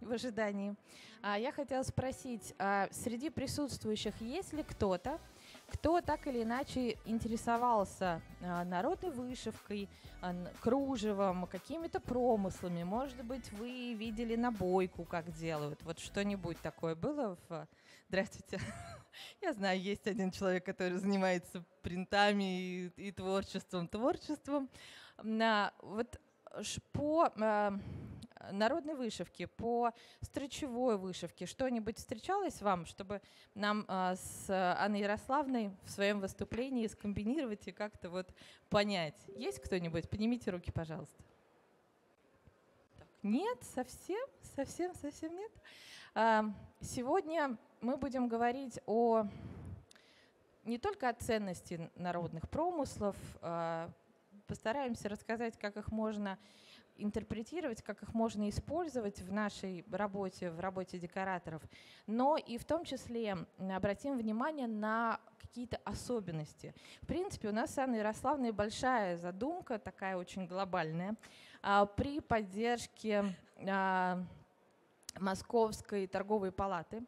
в ожидании. А, я хотела спросить, а среди присутствующих есть ли кто-то, кто так или иначе интересовался а, народной вышивкой, кружевом, какими-то промыслами? Может быть, вы видели набойку, как делают? Вот что-нибудь такое было в... Здравствуйте. Я знаю, есть один человек, который занимается принтами и, и творчеством, творчеством. А, вот по народной вышивки, по строчевой вышивке что-нибудь встречалось вам, чтобы нам а, с Анной Ярославной в своем выступлении скомбинировать и как-то вот понять? Есть кто-нибудь? Поднимите руки, пожалуйста. Нет, совсем, совсем, совсем нет. А, сегодня мы будем говорить о не только о ценности народных промыслов, а, постараемся рассказать, как их можно интерпретировать, как их можно использовать в нашей работе, в работе декораторов, но и в том числе обратим внимание на какие-то особенности. В принципе, у нас с Анной Ярославной большая задумка, такая очень глобальная, а, при поддержке а, Московской торговой палаты.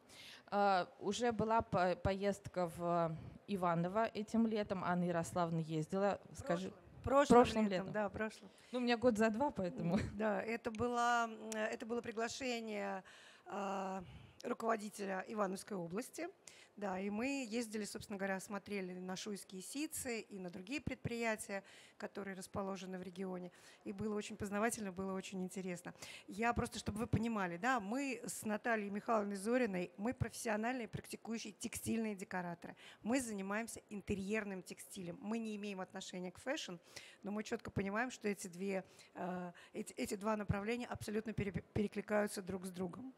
А, уже была поездка в Иваново этим летом. Анна Ярославна ездила. Скажи, Прошлым, прошлым летом, летом, да, прошлым. Ну, у меня год за два, поэтому. Да, это было, это было приглашение э, руководителя Ивановской области. Да, и мы ездили, собственно говоря, смотрели на шуйские сицы и на другие предприятия, которые расположены в регионе. И было очень познавательно, было очень интересно. Я просто, чтобы вы понимали, да, мы с Натальей Михайловной Зориной, мы профессиональные практикующие текстильные декораторы. Мы занимаемся интерьерным текстилем. Мы не имеем отношения к fashion, но мы четко понимаем, что эти, две, э, эти, эти два направления абсолютно перекликаются друг с другом.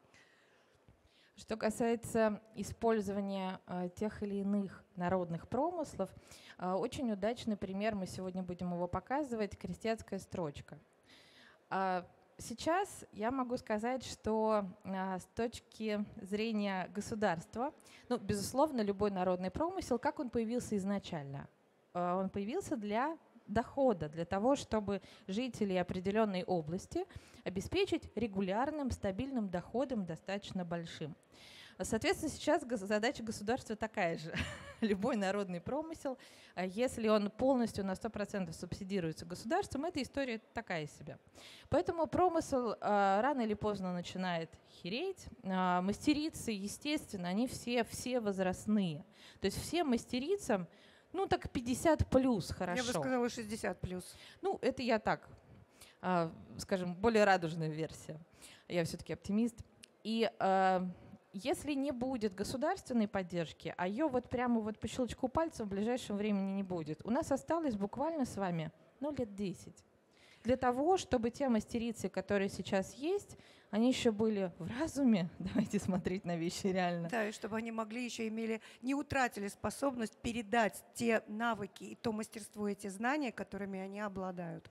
Что касается использования э, тех или иных народных промыслов, э, очень удачный пример, мы сегодня будем его показывать, крестьянская строчка. Э, сейчас я могу сказать, что э, с точки зрения государства, ну, безусловно, любой народный промысел, как он появился изначально? Он появился для дохода для того, чтобы жители определенной области обеспечить регулярным, стабильным доходом достаточно большим. Соответственно, сейчас задача государства такая же. Любой народный промысел, а если он полностью на 100% субсидируется государством, эта история такая себе. Поэтому промысел а, рано или поздно начинает хереть. А, мастерицы, естественно, они все, все возрастные. То есть всем мастерицам ну, так 50 плюс, хорошо. Я бы сказала 60 плюс. Ну, это я так, а, скажем, более радужная версия. Я все-таки оптимист. И а, если не будет государственной поддержки, а ее вот прямо вот по щелчку пальца в ближайшем времени не будет, у нас осталось буквально с вами, ну, лет 10 для того, чтобы те мастерицы, которые сейчас есть, они еще были в разуме, давайте смотреть на вещи реально. Да, и чтобы они могли еще имели, не утратили способность передать те навыки и то мастерство, эти знания, которыми они обладают.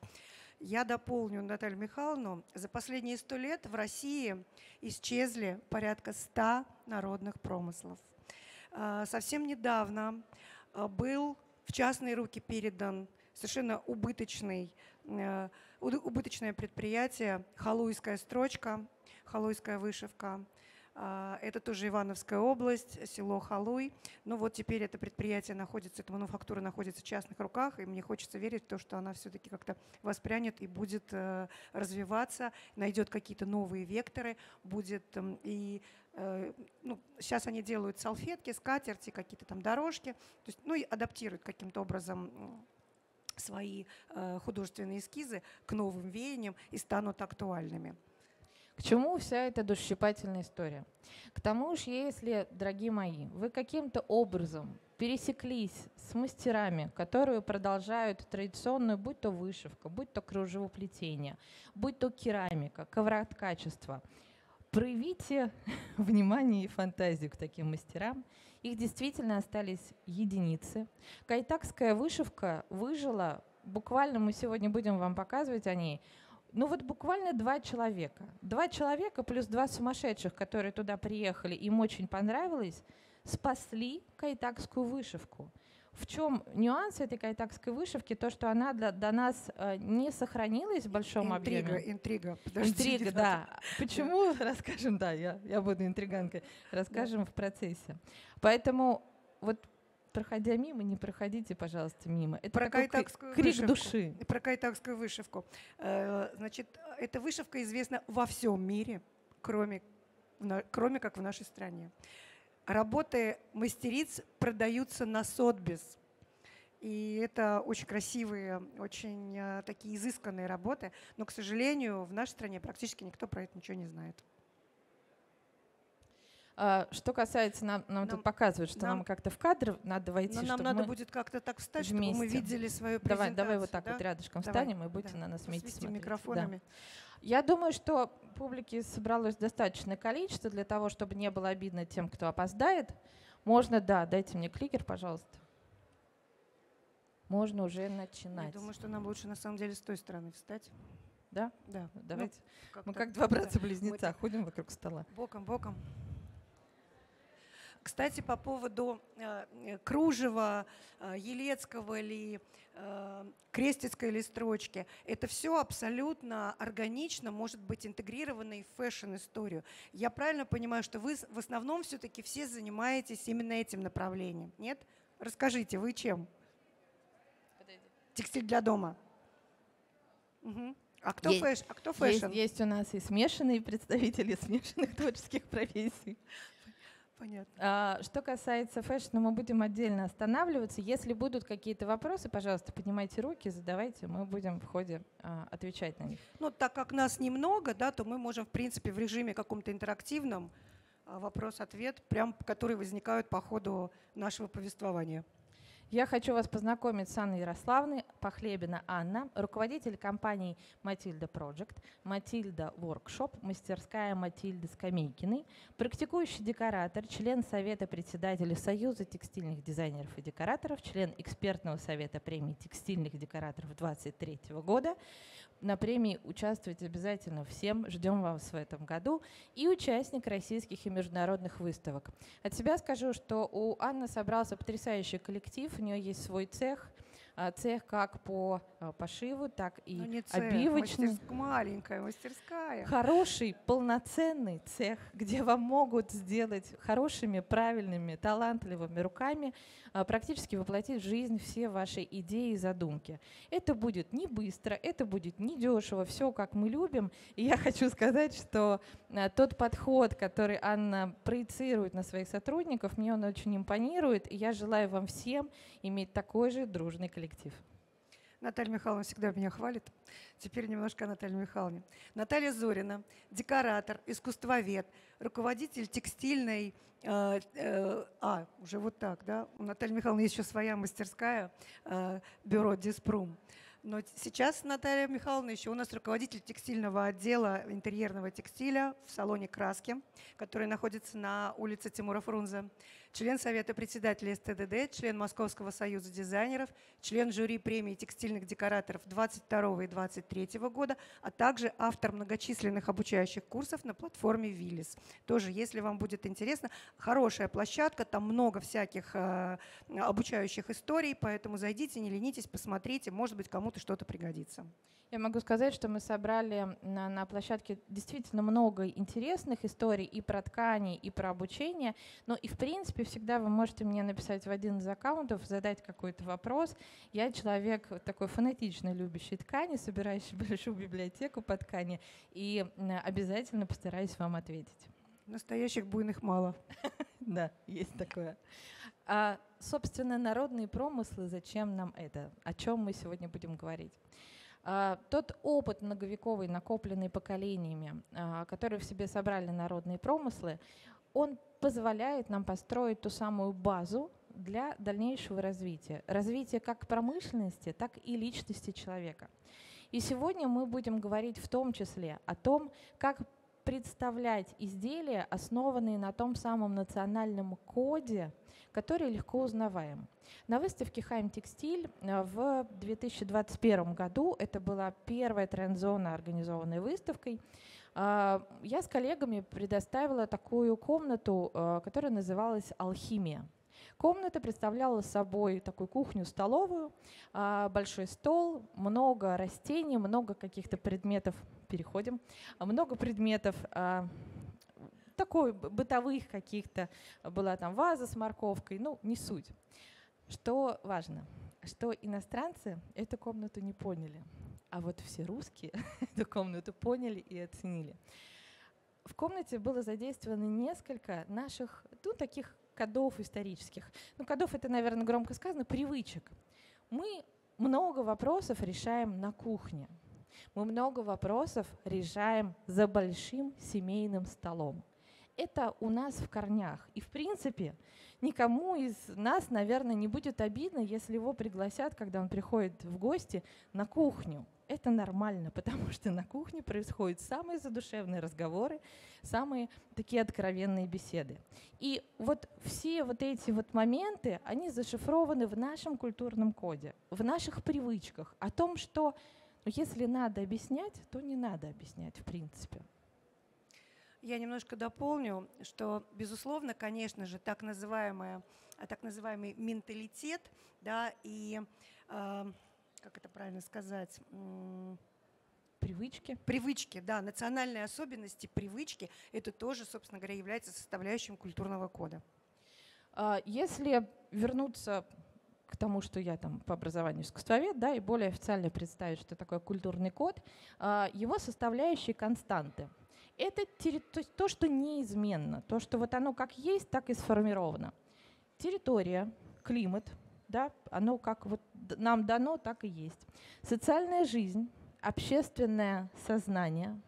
Я дополню Наталью Михайловну. За последние сто лет в России исчезли порядка ста народных промыслов. А, совсем недавно а, был в частные руки передан совершенно убыточный, э, убыточное предприятие, халуйская строчка, халуйская вышивка. А, это тоже Ивановская область, село Халуй. Но вот теперь это предприятие находится, эта мануфактура находится в частных руках, и мне хочется верить в то, что она все-таки как-то воспрянет и будет э, развиваться, найдет какие-то новые векторы, будет эм, и э, ну, сейчас они делают салфетки, скатерти, какие-то там дорожки, то есть, ну и адаптируют каким-то образом свои э, художественные эскизы к новым веяниям и станут актуальными. К чему вся эта душесчипательная история? К тому же, если, дорогие мои, вы каким-то образом пересеклись с мастерами, которые продолжают традиционную, будь то вышивка, будь то кружевоплетение, будь то керамика, ковроткачество, проявите внимание и фантазию к таким мастерам. Их действительно остались единицы. Кайтакская вышивка выжила, буквально мы сегодня будем вам показывать о ней, ну вот буквально два человека. Два человека плюс два сумасшедших, которые туда приехали, им очень понравилось, спасли кайтакскую вышивку. в чем нюанс этой кайтакской вышивки? То, что она для, до нас э, не сохранилась в большом интрига, объеме. Интрига, подождите. Интрига, да. Почему? Расскажем, да, я, я буду интриганкой. Расскажем в процессе. Поэтому вот проходя мимо, не проходите, пожалуйста, мимо. Это Про кайтакскую крик вышивку. души. Про кайтакскую вышивку. Э, Значит, эта вышивка известна во всем мире, кроме, кроме как в нашей стране. Работы мастериц продаются на Сотбис. И это очень красивые, очень э, такие изысканные работы. Но, к сожалению, в нашей стране практически никто про это ничего не знает. А, что касается, нам, нам, Нам- тут показывают, что нам, нам- как-то в кадр надо войти, Но нам надо мы- будет как-то так встать, чтобы мы вместе. видели свою Давай, презентацию. давай вот так да? вот рядышком Давай, встанем и будете да. на нас вместе смотреть. Да. микрофонами. Я думаю, что публики собралось достаточное количество для того, чтобы не было обидно тем, кто опоздает. Можно, да, дайте мне кликер, пожалуйста. Можно уже Я начинать. думаю, что нам лучше на самом деле с той стороны встать. Да? Да. Давайте. Ну, Мы как-то, как два да. братца-близнеца так. ходим вокруг стола. Боком, боком. Кстати, по поводу э, э, кружева, э, елецкого ли, э, крестецкой ли строчки, это все абсолютно органично может быть интегрировано и в фэшн-историю. Я правильно понимаю, что вы в основном все-таки все занимаетесь именно этим направлением, нет? Расскажите, вы чем? Текстиль для дома. Мгм. А кто Есть- fash? А кто Есть, fashion? есть у нас и смешанные представители смешанных творческих профессий. Понятно. А, Что касается fashion а, мы будем отдельно останавливаться. Если будут какие-то вопросы, пожалуйста, поднимайте руки, задавайте, мы будем в ходе а, отвечать на них. Ну, так как нас немного, да, то мы можем, в принципе, в режиме каком-то интерактивном а, вопрос-ответ, прям которые возникают по ходу нашего повествования. Я хочу вас познакомить с Анной Ярославной, Похлебина Анна, руководитель компании Матильда Project, Матильда Workshop, мастерская Матильды Скамейкиной, практикующий декоратор, член Совета председателей Союза текстильных дизайнеров и декораторов, член экспертного совета премии текстильных декораторов 2023 года. На премии участвовать обязательно всем, ждем вас в этом году, и участник российских и международных выставок. От себя скажу, что у Анны собрался потрясающий коллектив, у нее есть свой цех, цех как по а, пошиву, так и Ну, не цех, обивочный. мастерск- маленькая мастерская. Хороший, полноценный цех, где вам могут сделать хорошими, правильными, талантливыми руками, а, практически воплотить в жизнь все ваши идеи и задумки. Это будет не быстро, это будет не дешево, все как мы любим. И я хочу сказать, что а, тот подход, который Анна проецирует на своих сотрудников, мне он очень импонирует, и я желаю вам всем иметь такой же дружный коллектив. Наталья Михайловна всегда меня хвалит. Теперь немножко о Наталье Михайловне. Наталья Зорина, декоратор, искусствовед, руководитель текстильной... э, э, а, уже вот так, да? У Натальи Михайловны есть еще своя мастерская, э, бюро Диспрум. Но сейчас Наталья Михайловна еще у нас руководитель текстильного отдела интерьерного текстиля в салоне «Краски», который находится на улице Тимура Фрунзе, член Совета председателей СТДД, член Московского союза дизайнеров, член жюри премии текстильных декораторов 22 и 23 года, а также автор многочисленных обучающих курсов на платформе Виллис. Тоже, если вам будет интересно, хорошая площадка, там много всяких э, обучающих историй, поэтому зайдите, не ленитесь, посмотрите, может быть, кому-то что-то пригодится. Я могу сказать, что мы собрали на, на площадке действительно много интересных историй и про ткани, и про обучение. Но и в принципе всегда вы можете мне написать в один из аккаунтов, задать какой-то вопрос. Я человек такой фанатично любящий ткани, собирающий большую библиотеку по ткани, и обязательно постараюсь вам ответить. Настоящих буйных мало. Да, есть такое. А, собственно, народные промыслы, зачем нам это? О чем мы сегодня будем говорить? А, тот опыт многовековый, накопленный поколениями, а, который в себе собрали народные промыслы, он позволяет нам построить ту самую базу для дальнейшего развития. Развития как промышленности, так и личности человека. И сегодня мы будем говорить в том числе о том, как представлять изделия, основанные на том самом национальном коде, который легко узнаваем. На выставке Хайм Текстиль в 2021 году, это была первая тренд-зона, организованная выставкой, я с коллегами предоставила такую комнату, э, которая называлась «Алхимия». Комната представляла собой такую кухню-столовую, а, большой стол, много растений, много каких-то предметов, переходим, много предметов а, такой бытовых каких-то, была там ваза с морковкой, ну, не суть. Что важно, что иностранцы эту комнату не поняли, а вот все русские эту комнату поняли и оценили. В комнате было задействовано несколько наших, ну, таких кодов исторических. Ну, кодов это, наверное, громко сказано, привычек. Мы много вопросов решаем на кухне. Мы много вопросов решаем за большим семейным столом. Это у нас в корнях. И, в принципе, никому из нас, наверное, не будет обидно, если его пригласят, когда он приходит в гости, на кухню это нормально, потому что на кухне происходят самые задушевные разговоры, самые такие откровенные беседы. И вот все вот эти вот моменты, они зашифрованы в нашем культурном коде, в наших привычках, о том, что ну, если надо объяснять, то не надо объяснять в принципе. Я немножко дополню, что, безусловно, конечно же, так, называемая, так называемый менталитет да, и э, как это правильно сказать, привычки. Привычки, да, национальные особенности, привычки, это тоже, собственно говоря, является составляющим культурного кода. А, если вернуться к тому, что я там по образованию искусствовед, да, и более официально представить, что такое культурный код, а, его составляющие константы. Это то, что неизменно, то, что вот оно как есть, так и сформировано. Территория, климат, да, оно как вот нам дано, так и есть. Социальная жизнь, общественное сознание,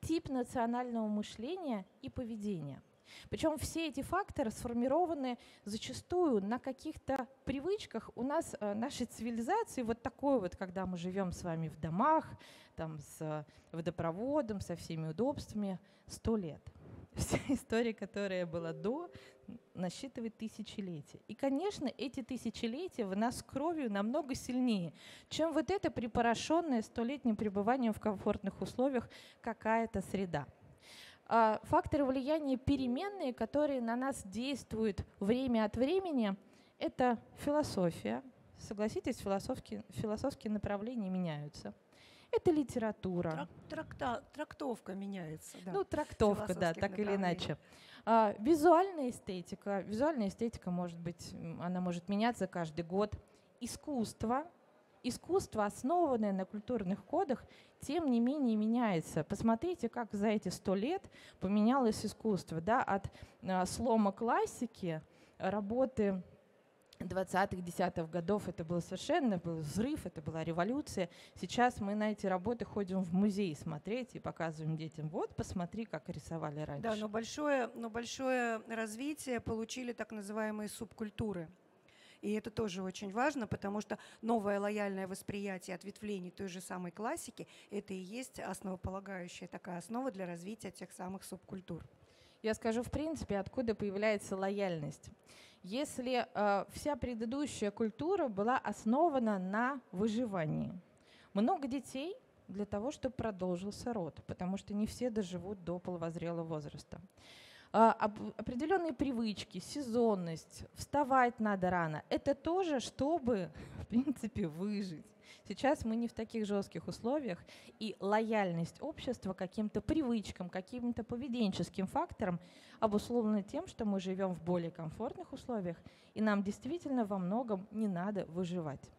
тип национального мышления и поведения. Причем все эти факторы сформированы зачастую на каких-то привычках у нас, э, нашей цивилизации, вот такой вот, когда мы живем с вами в домах, там, с водопроводом, со всеми удобствами, сто лет. Вся история, которая была до, насчитывает тысячелетия. И, конечно, эти тысячелетия в нас кровью намного сильнее, чем вот это припорошенное столетним пребыванием в комфортных условиях какая-то среда. А факторы влияния переменные, которые на нас действуют время от времени, это философия. Согласитесь, философские, философские направления меняются. Это литература. Тракта, трактовка меняется. Да. Ну, трактовка, да, так или иначе. А, визуальная эстетика. Визуальная эстетика может быть, она может меняться каждый год. Искусство. Искусство, основанное на культурных кодах, тем не менее меняется. Посмотрите, как за эти сто лет поменялось искусство. Да? От а, слома классики, работы 20-х, 10-х годов это был совершенно был взрыв, это была революция. Сейчас мы на эти работы ходим в музей смотреть и показываем детям, вот, посмотри, как рисовали раньше. Да, но большое, но большое развитие получили так называемые субкультуры. И это тоже очень важно, потому что новое лояльное восприятие ответвлений той же самой классики – это и есть основополагающая такая основа для развития тех самых субкультур. Я скажу, в принципе, откуда появляется лояльность если э, вся предыдущая культура была основана на выживании. Много детей для того, чтобы продолжился род, потому что не все доживут до половозрелого возраста. Э, определенные привычки, сезонность, вставать надо рано – это тоже, чтобы, в принципе, выжить. Сейчас мы не в таких жестких условиях, и лояльность общества каким-то привычкам, каким-то поведенческим факторам обусловлена тем, что мы живем в более комфортных условиях, и нам действительно во многом не надо выживать.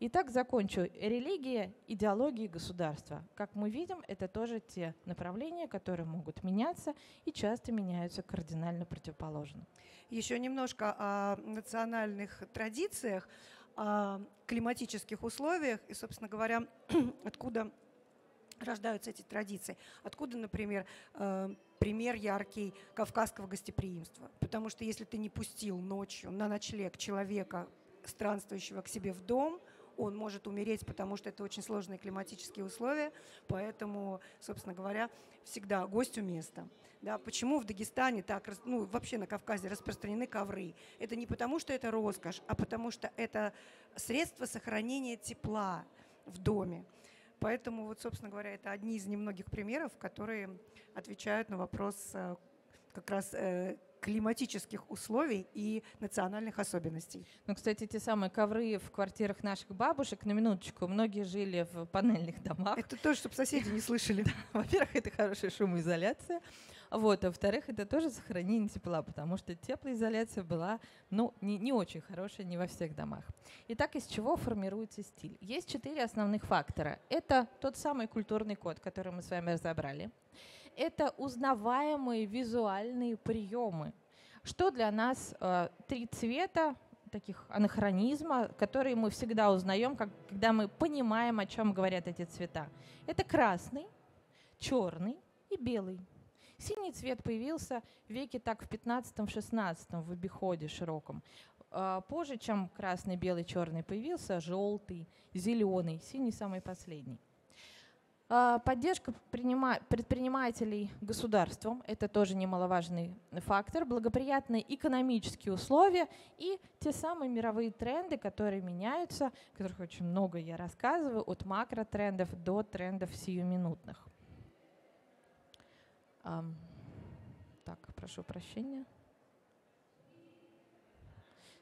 Итак, закончу. Религия, идеология государства. Как мы видим, это тоже те направления, которые могут меняться и часто меняются кардинально противоположно. Еще немножко о национальных традициях климатических условиях и, собственно говоря, откуда рождаются эти традиции. Откуда, например, э, пример яркий кавказского гостеприимства. Потому что если ты не пустил ночью на ночлег человека, странствующего к себе в дом, он может умереть, потому что это очень сложные климатические условия, поэтому, собственно говоря, всегда гостю место. Да, почему в Дагестане так, ну, вообще на Кавказе распространены ковры? Это не потому, что это роскошь, а потому что это средство сохранения тепла в доме. Поэтому, вот, собственно говоря, это одни из немногих примеров, которые отвечают на вопрос э, как раз э, климатических условий и национальных особенностей. Ну, кстати, те самые ковры в квартирах наших бабушек, на минуточку, многие жили в панельных домах. Это тоже, чтобы соседи не слышали. Во-первых, это хорошая шумоизоляция. Вот, а во-вторых, это тоже сохранение тепла, потому что теплоизоляция была, ну, не, не очень хорошая не во всех домах. Итак, из чего формируется стиль? Есть четыре основных фактора. Это тот самый культурный код, который мы с вами разобрали. Это узнаваемые визуальные приемы. Что для нас э, три цвета, таких анахронизма, которые мы всегда узнаем, как, когда мы понимаем, о чем говорят эти цвета. Это красный, черный и белый. Синий цвет появился в веке так в 15-16 в обиходе широком. А, позже, чем красный, белый, черный появился, желтый, зеленый, синий самый последний. А, поддержка предпринимателей государством – это тоже немаловажный фактор. Благоприятные экономические условия и те самые мировые тренды, которые меняются, которых очень много я рассказываю, от макротрендов до трендов сиюминутных. Так, прошу прощения.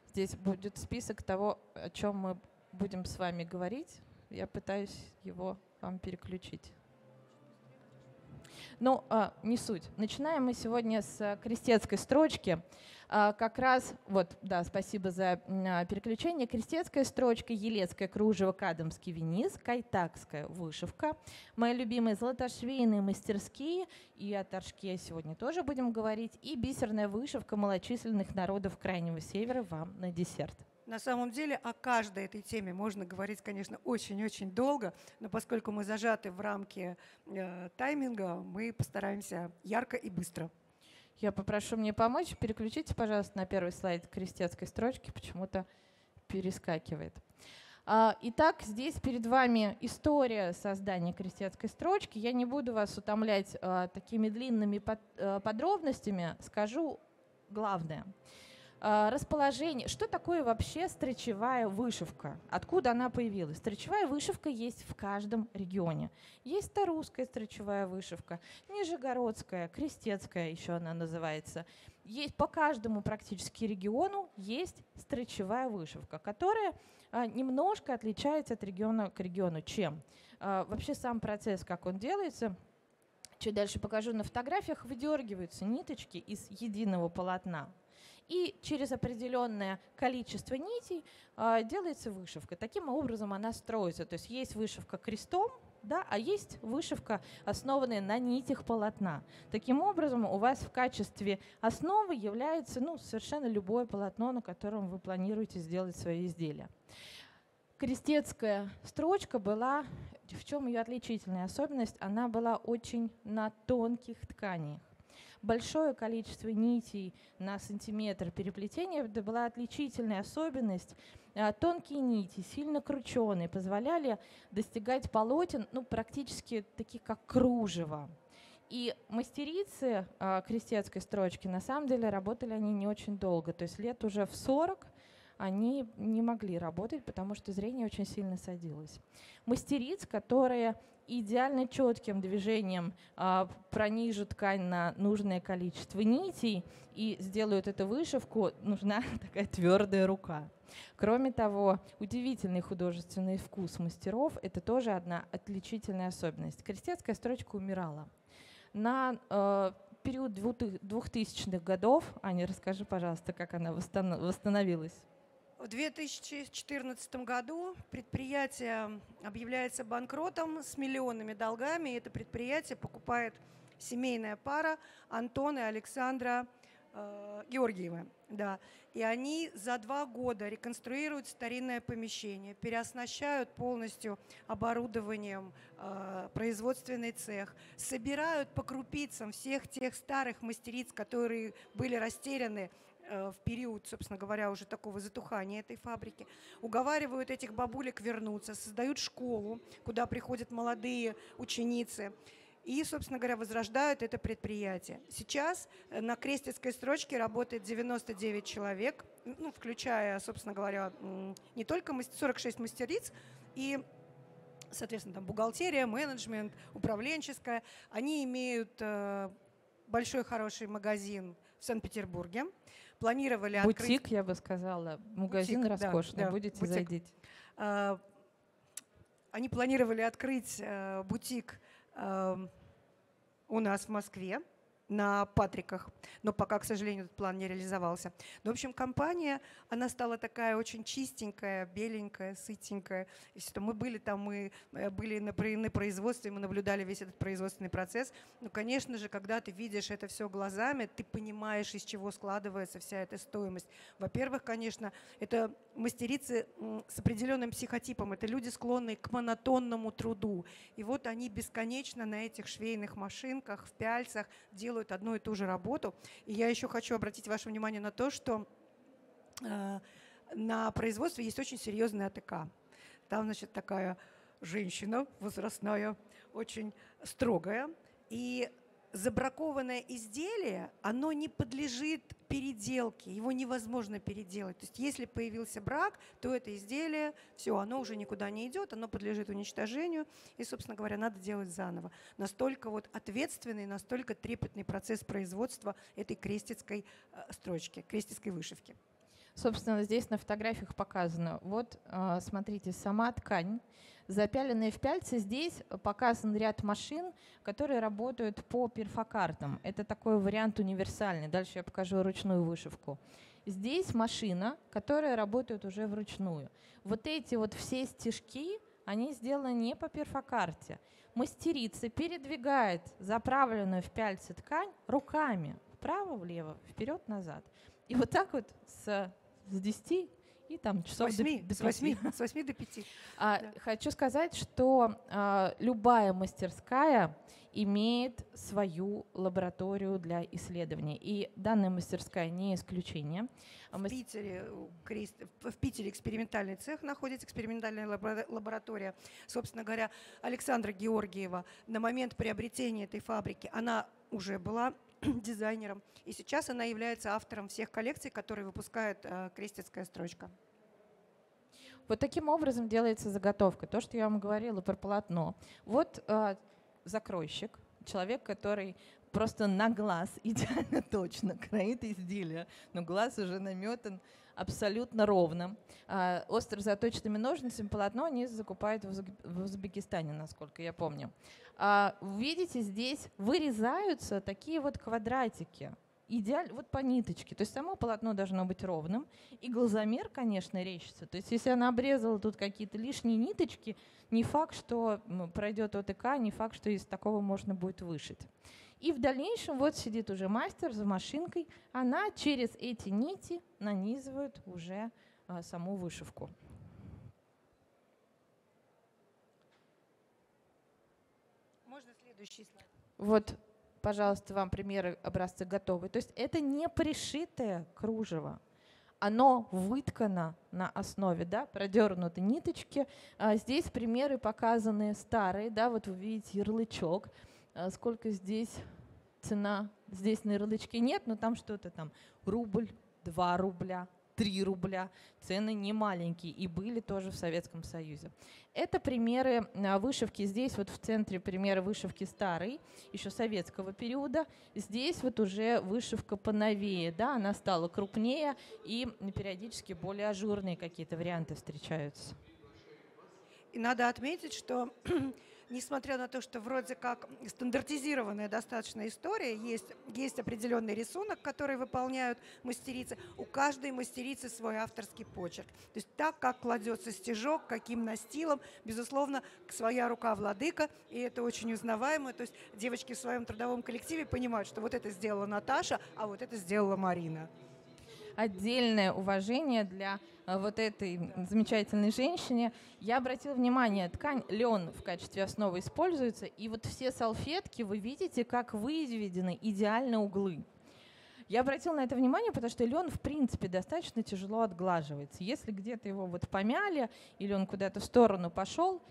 Здесь будет список того, о чем мы будем с вами говорить. Я пытаюсь его вам переключить. Ну, а, не суть. Начинаем мы сегодня с крестецкой строчки. А, как раз, вот, да, спасибо за а, переключение. Крестецкая строчка, елецкое кружево, кадамский виниз, кайтакская вышивка. Мои любимые золотошвейные мастерские, и о торжке сегодня тоже будем говорить, и бисерная вышивка малочисленных народов Крайнего Севера вам на десерт. На самом деле о каждой этой теме можно говорить, конечно, очень-очень долго, но поскольку мы зажаты в рамки э, тайминга, мы постараемся ярко и быстро. Я попрошу мне помочь. Переключите, пожалуйста, на первый слайд крестецкой строчки. Почему-то перескакивает. А, итак, здесь перед вами история создания крестецкой строчки. Я не буду вас утомлять а, такими длинными а, подробностями. Скажу главное. А, расположение. Что такое вообще строчевая вышивка? Откуда она появилась? Строчевая вышивка есть в каждом регионе. Есть старорусская строчевая вышивка, нижегородская, крестецкая еще она называется. Есть по каждому практически региону есть строчевая вышивка, которая а, немножко отличается от региона к региону. Чем? А, вообще сам процесс, как он делается, чуть дальше покажу на фотографиях, выдергиваются ниточки из единого полотна и через определенное количество нитей э, делается вышивка. Таким образом она строится. То есть есть вышивка крестом, да, а есть вышивка, основанная на нитях полотна. Таким образом, у вас в качестве основы является ну, совершенно любое полотно, на котором вы планируете сделать свои изделия. Крестецкая строчка была, в чем ее отличительная особенность, она была очень на тонких тканях большое количество нитей на сантиметр переплетения. Это была отличительная особенность. А, тонкие нити, сильно крученые, позволяли достигать полотен ну, практически таких, как кружево. И мастерицы э, крестецкой строчки, на самом деле, работали они не очень долго. То есть лет уже в 40 они не могли работать, потому что зрение очень сильно садилось. Мастериц, которые идеально четким движением а, пронижут ткань на нужное количество нитей и сделают эту вышивку, нужна такая твердая рука. Кроме того, удивительный художественный вкус мастеров – это тоже одна отличительная особенность. Крестецкая строчка умирала. На э, период 2000-х годов, Аня, расскажи, пожалуйста, как она восстановилась. В 2014 году предприятие объявляется банкротом с миллионными долгами. И это предприятие покупает семейная пара Антон и Александра э, Георгиевы. Да. И они за два года реконструируют старинное помещение, переоснащают полностью оборудованием э, производственный цех, собирают по крупицам всех тех старых мастериц, которые были растеряны в период, собственно говоря, уже такого затухания этой фабрики, уговаривают этих бабулек вернуться, создают школу, куда приходят молодые ученицы и, собственно говоря, возрождают это предприятие. Сейчас э, на крестецкой строчке работает 99 человек, ну, включая, собственно говоря, не только 46 мастериц и соответственно, там бухгалтерия, менеджмент, управленческая. Они имеют э, большой хороший магазин в Санкт-Петербурге. Планировали Бутик, открыть... я бы сказала. Магазин Бутик, роскошный. да, Будете бутик. зайдите. А, Они планировали открыть э, бутик э, у нас в Москве на Патриках, но пока, к сожалению, этот план не реализовался. Но, в общем, компания, она стала такая очень чистенькая, беленькая, сытенькая. И это. Мы были там, мы э, были на, про- на производстве, мы наблюдали весь этот производственный процесс. Ну, конечно же, когда ты видишь это все глазами, ты понимаешь, из чего складывается вся эта стоимость. Во-первых, конечно, это мастерицы с определенным психотипом. Это люди, склонные к монотонному труду. И вот они бесконечно на этих швейных машинках, в пяльцах делают одну и ту же работу. И я еще хочу обратить ваше внимание на то, что э, на производстве есть очень серьезный АТК. Там, значит, такая женщина возрастная, очень строгая. И забракованное изделие, оно не подлежит переделке, его невозможно переделать. То есть если появился брак, то это изделие, все, оно уже никуда не идет, оно подлежит уничтожению, и, собственно говоря, надо делать заново. Настолько вот ответственный, настолько трепетный процесс производства этой крестецкой э, строчки, крестецкой вышивки. Собственно, здесь на фотографиях показано. Вот, а, смотрите, сама ткань, запяленная в пяльце. Здесь показан ряд машин, которые работают по перфокартам. Это такой вариант универсальный. Дальше я покажу ручную вышивку. Здесь машина, которая работает уже вручную. Вот эти вот все стежки, они сделаны не по перфокарте. Мастерица передвигает заправленную в пяльце ткань руками вправо-влево, вперед-назад. И вот так вот с, с 10 и там С часов до- 8, до с 8, пяти. с 8 до 5. А, Да. Хочу сказать, что а, любая мастерская имеет свою лабораторию для исследований. И данная мастерская не исключение. А В Питере, в Питере экспериментальный цех находится, экспериментальная лабора- лаборатория. Собственно говоря, Александра Георгиева на момент приобретения этой фабрики, она уже была дизайнером, и сейчас она является автором всех коллекций, которые выпускает э, Крестецкая строчка. Вот таким образом делается заготовка. То, что я вам говорила про полотно. Вот а, закройщик, человек, который просто на глаз идеально точно кроит изделие, но глаз уже наметан абсолютно ровно. А, остро заточенными ножницами полотно они закупают в Узбек- в Узбекистане, насколько я помню. А, видите, здесь вырезаются такие вот квадратики. Идеально, вот по ниточке. То есть само полотно должно быть ровным. И глазомер, конечно, речится. То есть если она обрезала тут какие-то лишние ниточки, не факт, что пройдет ОТК, не факт, что из такого можно будет вышить. И в дальнейшем вот сидит уже мастер за машинкой, она через эти нити нанизывает уже а, саму вышивку. Можно следующий слайд? Вот, пожалуйста, вам примеры образцы готовы. То есть это не пришитое кружево. Оно выткано на основе, да, продернуты ниточки. А здесь примеры показаны старые, да, вот вы видите ярлычок. А сколько здесь цена? Здесь на ярлычке нет, но там что-то там рубль, два рубля, три рубля. Цены не маленькие и были тоже в Советском Союзе. Это примеры а, вышивки. Здесь вот в центре примеры вышивки старой, еще советского периода. Здесь вот уже вышивка поновее, да, она стала крупнее и периодически более ажурные какие-то варианты встречаются. И надо отметить, что несмотря на то, что вроде как стандартизированная достаточно история, есть, есть определенный рисунок, который выполняют мастерицы, у каждой мастерицы свой авторский почерк. То есть так, как кладется стежок, каким настилом, безусловно, своя рука владыка, и это очень узнаваемо. То есть девочки в своем трудовом коллективе понимают, что вот это сделала Наташа, а вот это сделала Марина. отдельное уважение для вот этой замечательной женщине. Я обратила внимание, ткань лен в качестве основы используется, и вот все салфетки вы видите, как выведены идеально углы. Я обратила на это внимание, потому что лен, в принципе, достаточно тяжело отглаживается. Если где-то его вот помяли, или он куда-то в сторону пошел,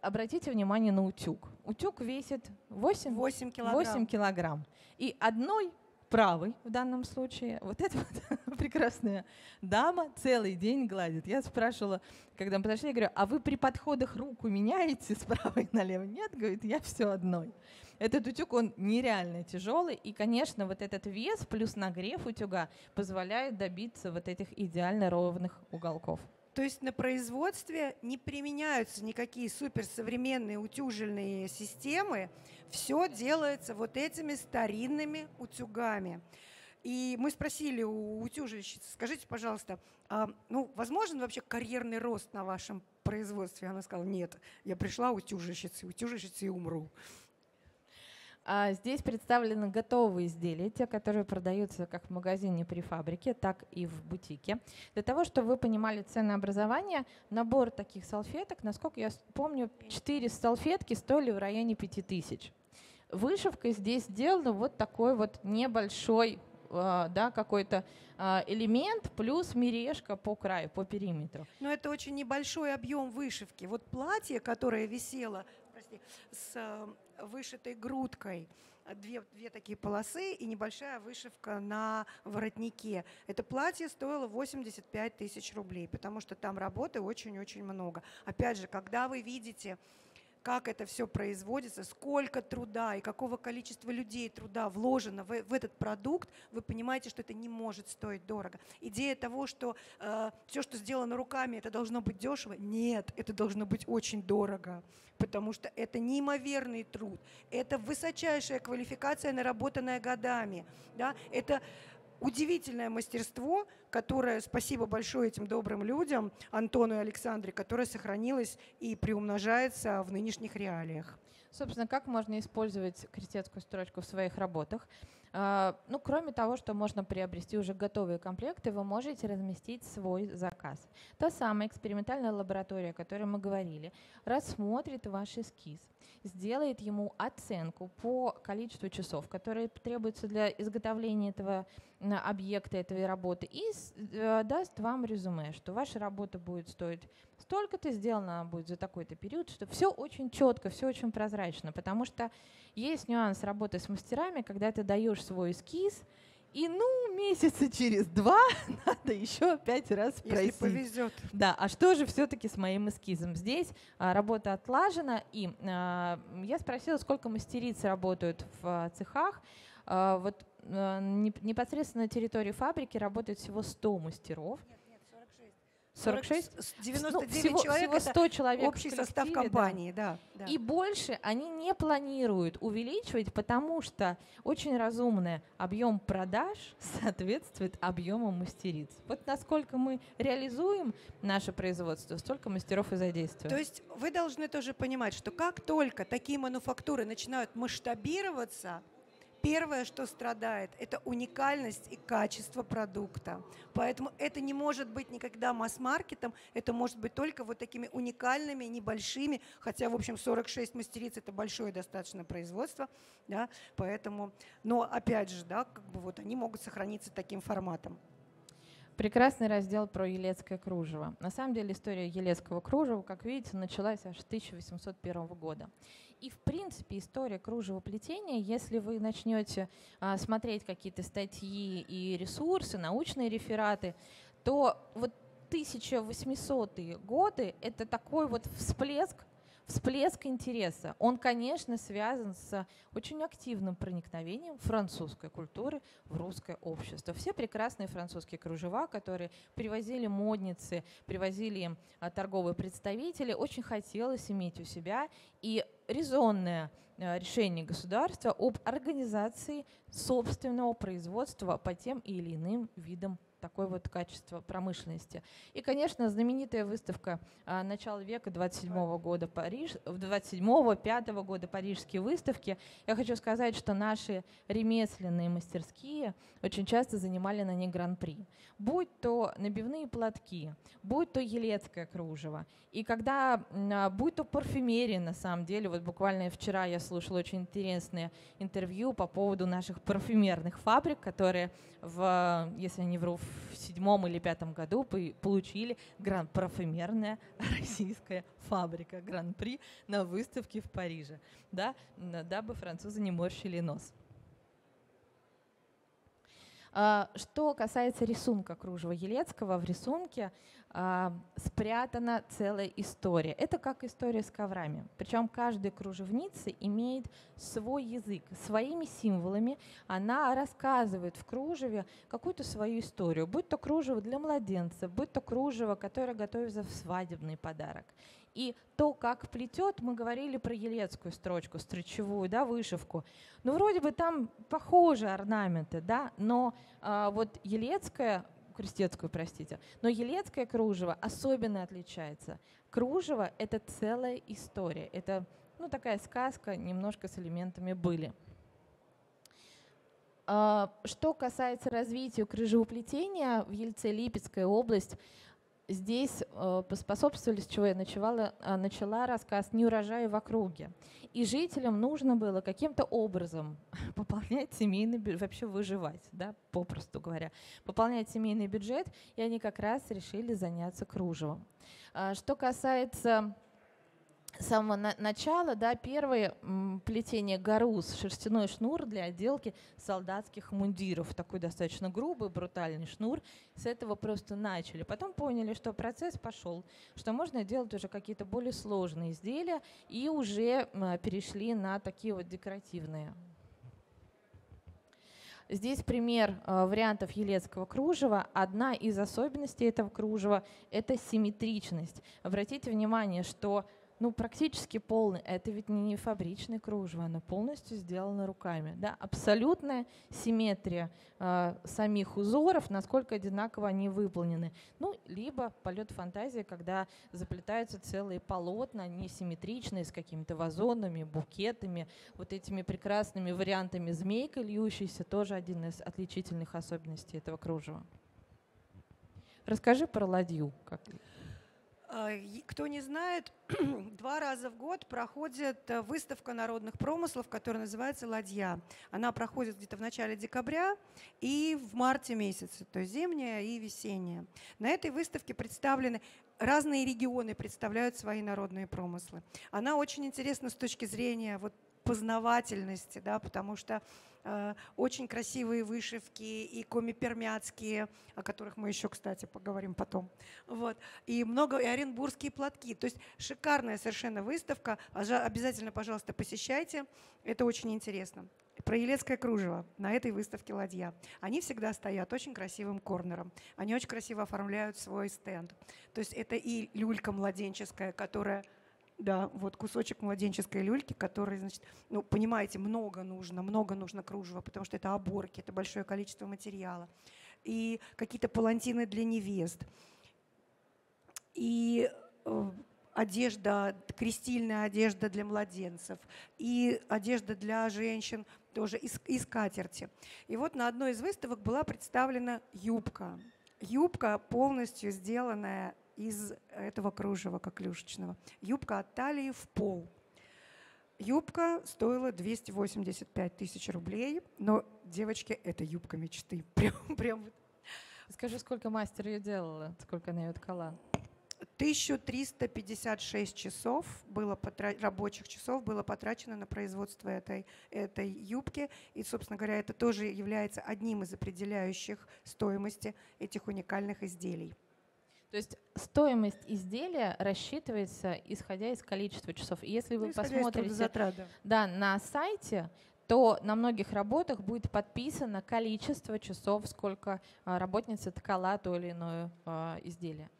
обратите внимание на утюг. Утюг весит 8, 8 килограмм. 8 килограмм. И одной правый в данном случае. Вот эта вот прекрасная дама целый день гладит. Я спрашивала, когда мы подошли, я говорю, а вы при подходах руку меняете с правой налево? Нет, говорит, я все одной. Этот утюг, он нереально тяжелый, и, конечно, вот этот вес плюс нагрев утюга позволяет добиться вот этих идеально ровных уголков. То есть на производстве не применяются никакие суперсовременные утюжельные системы, все делается вот этими старинными утюгами. И мы спросили у утюжильщицы, скажите, пожалуйста, а, ну, возможен вообще карьерный рост на вашем производстве? Она сказала, нет, я пришла утюжильщицей, утюжильщицей и умру. А здесь представлены готовые изделия, те, которые продаются как в магазине при фабрике, так и в бутике. Для того, чтобы вы понимали ценообразование, набор таких салфеток, насколько я помню, 4 салфетки стоили в районе 5000. Вышивка здесь сделана вот такой вот небольшой а, да, какой-то а, элемент плюс мережка по краю, по периметру. Но это очень небольшой объем вышивки. Вот платье, которое висело прости, с вышитой грудкой, две, две такие полосы и небольшая вышивка на воротнике. Это платье стоило 85 тысяч рублей, потому что там работы очень-очень много. Опять же, когда вы видите как это все производится, сколько труда и какого количества людей труда вложено в, в этот продукт, вы понимаете, что это не может стоить дорого. Идея того, что э, все, что сделано руками, это должно быть дешево, нет, это должно быть очень дорого, потому что это неимоверный труд, это высочайшая квалификация, наработанная годами, да, это удивительное мастерство, которое, спасибо большое этим добрым людям, Антону и Александре, которое сохранилось и приумножается в нынешних реалиях. Собственно, как можно использовать крестецкую строчку в своих работах? А, ну, кроме того, что можно приобрести уже готовые комплекты, вы можете разместить свой заказ. Та самая экспериментальная лаборатория, о которой мы говорили, рассмотрит ваш эскиз, сделает ему оценку по количеству часов, которые требуются для изготовления этого объекта, этой работы, и э, даст вам резюме, что ваша работа будет стоить столько-то, сделана будет за такой-то период, что все очень четко, все очень прозрачно, потому что есть нюанс работы с мастерами, когда ты даешь свой эскиз, и ну, месяца через два надо еще пять раз. Если повезет. Да, а что же все-таки с моим эскизом? Здесь а, работа отлажена, и а, я спросила, сколько мастериц работают в а, цехах. А, вот а, непосредственно на территории фабрики работает всего 100 мастеров. Нет, 46? 99 ну, всего, человек всего 100 человек общий состав компании, да. да. И больше они не планируют увеличивать, потому что очень разумный объем продаж соответствует объему мастериц. Вот насколько мы реализуем наше производство, столько мастеров и задействуем. То есть вы должны тоже понимать, что как только такие мануфактуры начинают масштабироваться, Первое, что страдает, это уникальность и качество продукта. Поэтому это не может быть никогда масс-маркетом, это может быть только вот такими уникальными, небольшими, хотя, в общем, 46 мастериц – это большое достаточно производство, да, поэтому, но опять же, да, как бы вот они могут сохраниться таким форматом. Прекрасный раздел про елецкое кружево. На самом деле история елецкого кружева, как видите, началась аж с 1801 года. И, в принципе, история кружевоплетения, если вы начнете а, смотреть какие-то статьи и ресурсы, научные рефераты, то вот 1800-е годы – это такой вот всплеск всплеск интереса. Он, конечно, связан с очень активным проникновением французской культуры в русское общество. Все прекрасные французские кружева, которые привозили модницы, привозили им а, торговые представители, очень хотелось иметь у себя. И резонное а, решение государства об организации собственного производства по тем или иным видам такое вот качество промышленности. И, конечно, знаменитая выставка а, начала века 27 года Париж, 27-5 года парижские выставки. Я хочу сказать, что наши ремесленные мастерские очень часто занимали на них гран-при. Будь то набивные платки, будь то елецкое кружево. И когда, а, будь то парфюмерия, на самом деле, вот буквально вчера я слушала очень интересное интервью по поводу наших парфюмерных фабрик, которые, в, если я не вру, в седьмом или пятом году получили гран парфюмерная российская фабрика Гран-при на выставке в Париже, да, дабы французы не морщили нос. А, что касается рисунка кружева Елецкого, в рисунке а, спрятана целая история. Это как история с коврами. Причем каждая кружевница имеет свой язык. Своими символами она рассказывает в кружеве какую-то свою историю. Будь то кружево для младенцев, будь то кружево, которое готовится в свадебный подарок. И то, как плетет, мы говорили про елецкую строчку, строчевую, да, вышивку. Ну, вроде бы там похожие орнаменты, да, но а, вот елецкая крестецкую, простите. Но елецкое кружево особенно отличается. Кружево — это целая история. Это ну, такая сказка, немножко с элементами были. А, что касается развития крыжеуплетения в Ельце-Липецкая область, здесь э, поспособствовали, с чего я начала, а, начала рассказ «Не урожай в округе». И жителям нужно было каким-то образом пополнять семейный бюджет, вообще выживать, да, попросту говоря, пополнять семейный бюджет, и они как раз решили заняться кружевом. А, что касается самого на начала, да, первое плетение гаруз, шерстяной шнур для отделки солдатских мундиров. Такой достаточно грубый, брутальный шнур. С этого просто начали. Потом поняли, что процесс пошел, что можно делать уже какие-то более сложные изделия, и уже перешли на такие вот декоративные. Здесь пример э, вариантов елецкого кружева. Одна из особенностей этого кружева – это симметричность. Обратите внимание, что ну, практически полный. Это ведь не фабричное кружево, оно полностью сделано руками. Да? Абсолютная симметрия э, самих узоров, насколько одинаково они выполнены. Ну, либо полет фантазии, когда заплетаются целые полотна, несимметричные, с какими-то вазонами, букетами, вот этими прекрасными вариантами змейкой льющейся, тоже один из отличительных особенностей этого кружева. Расскажи про ладью. Как... А, кто не знает, два раза в год проходит э, выставка народных промыслов, которая называется «Ладья». Она проходит где-то в начале декабря и в марте месяце, то есть зимняя и весенняя. На этой выставке представлены разные регионы представляют свои народные промыслы. Она очень интересна с точки зрения вот познавательности, да, потому что Э, очень красивые вышивки и коми-пермяцкие, о которых мы еще, кстати, поговорим потом. Вот. И много, и оренбургские платки. То есть шикарная совершенно выставка. Обязательно, пожалуйста, посещайте. Это очень интересно. Про елецкое кружево на этой выставке «Ладья». Они всегда стоят очень красивым корнером. Они очень красиво оформляют свой стенд. То есть это и люлька младенческая, которая да, вот кусочек младенческой люльки, который, значит, ну, понимаете, много нужно, много нужно кружева, потому что это оборки, это большое количество материала. И какие-то палантины для невест. И э, одежда, крестильная одежда для младенцев. И одежда для женщин тоже из, из катерти. И вот на одной из выставок была представлена юбка. Юбка полностью сделанная из этого кружева коклюшечного. Юбка от талии в пол. Юбка стоила 285 тысяч рублей, но, девочки, это юбка мечты. Прям, прям. Скажи, сколько мастер ее делала, сколько она ее ткала? 1356 часов было потра... рабочих часов было потрачено на производство этой, этой юбки. И, собственно говоря, это тоже является одним из определяющих стоимости этих уникальных изделий. То есть стоимость изделия рассчитывается исходя из количества часов. И если вы ну, посмотрите затрат, да. Да, на сайте, то на многих работах будет подписано количество часов, сколько а, работница ткала то или иное а, изделие.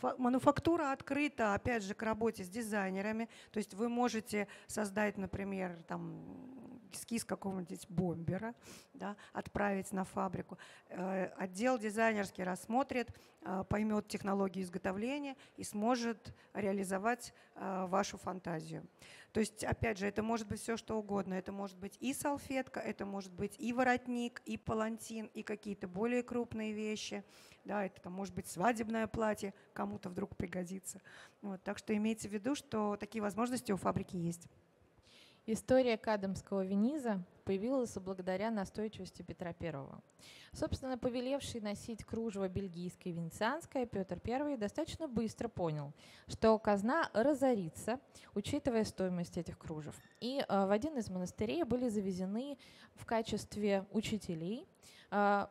Мануфактура открыта, опять же, к работе с дизайнерами. То есть вы можете создать, например, там, эскиз какого-нибудь бомбера, да, отправить на фабрику. Э, отдел дизайнерский рассмотрит, э, поймет технологию изготовления и сможет реализовать э, вашу фантазию. То есть, опять же, это может быть все, что угодно. Это может быть и салфетка, это может быть и воротник, и палантин, и какие-то более крупные вещи. Да, это там, может быть свадебное платье, кому-то вдруг пригодится. Вот, так что имейте в виду, что такие возможности у фабрики есть. История кадамского виниза появилась благодаря настойчивости Петра I. Собственно, повелевший носить кружево бельгийское и венецианское, Петр I достаточно быстро понял, что казна разорится, учитывая стоимость этих кружев. И э, в один из монастырей были завезены в качестве учителей э,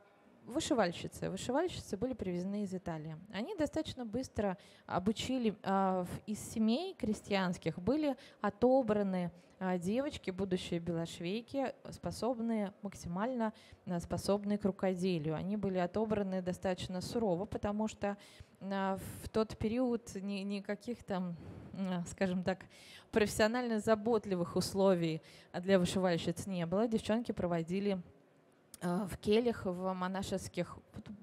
вышивальщицы. Вышивальщицы были привезены из Италии. Они достаточно быстро обучили э, из семей крестьянских, были отобраны э, девочки, будущие белошвейки, способные, максимально э, способные к рукоделию. Они были отобраны достаточно сурово, потому что в тот период ни, никаких там, скажем так, профессионально заботливых условий для вышивальщиц не было. Девчонки проводили в келях, в монашеских,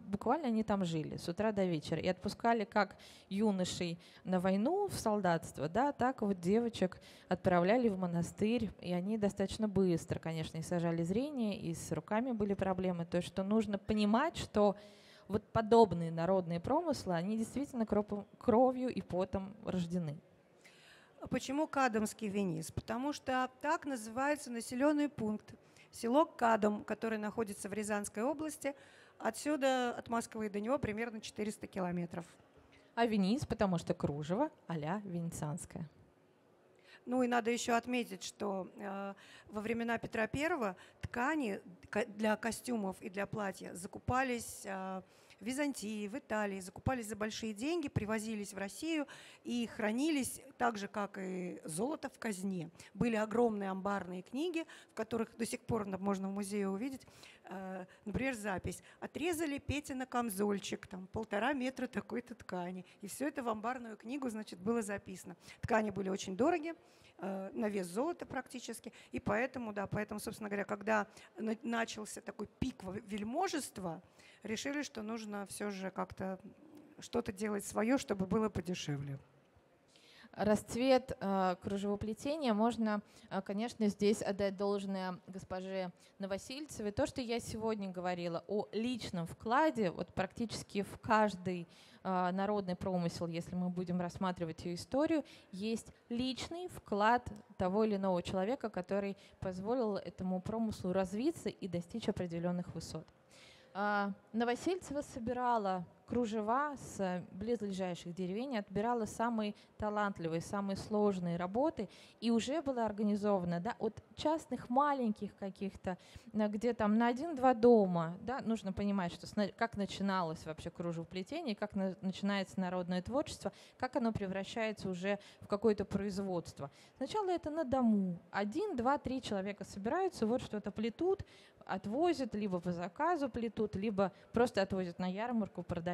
буквально они там жили с утра до вечера. И отпускали как юношей на войну, в солдатство, да, так вот девочек отправляли в монастырь, и они достаточно быстро, конечно, и сажали зрение, и с руками были проблемы. То есть что нужно понимать, что вот подобные народные промыслы, они действительно кровью и потом рождены. А почему Кадамский Венис? Потому что так называется населенный пункт село Кадом, которое находится в Рязанской области. Отсюда, от Москвы до него, примерно 400 километров. А Венис, потому что кружево а-ля венецианское. Ну и надо еще отметить, что э, во времена Петра I ткани для костюмов и для платья закупались э, в Византии, в Италии, закупались за большие деньги, привозились в Россию и хранились так же, как и золото в казне. Были огромные амбарные книги, в которых до сих пор можно в музее увидеть, например, запись. Отрезали Петя на камзольчик, там полтора метра такой-то ткани. И все это в амбарную книгу, значит, было записано. Ткани были очень дорогие, э, на вес золота практически. И поэтому, да, поэтому, собственно говоря, когда начался такой пик вельможества, решили, что нужно все же как-то что-то делать свое, чтобы было подешевле. Расцвет э, кружевоплетения можно, э, конечно, здесь отдать должное госпоже Новосильцевой. То, что я сегодня говорила о личном вкладе, вот практически в каждый э, народный промысел, если мы будем рассматривать ее историю, есть личный вклад того или иного человека, который позволил этому промыслу развиться и достичь определенных высот. Новосельцева собирала кружева с близлежащих деревень, отбирала самые талантливые, самые сложные работы, и уже была организована да, от частных маленьких каких-то, где там на один-два дома, да, нужно понимать, что как начиналось вообще кружевоплетение, как на, начинается народное творчество, как оно превращается уже в какое-то производство. Сначала это на дому. Один, два, три человека собираются, вот что-то плетут, отвозят, либо по заказу плетут, либо просто отвозят на ярмарку, продают.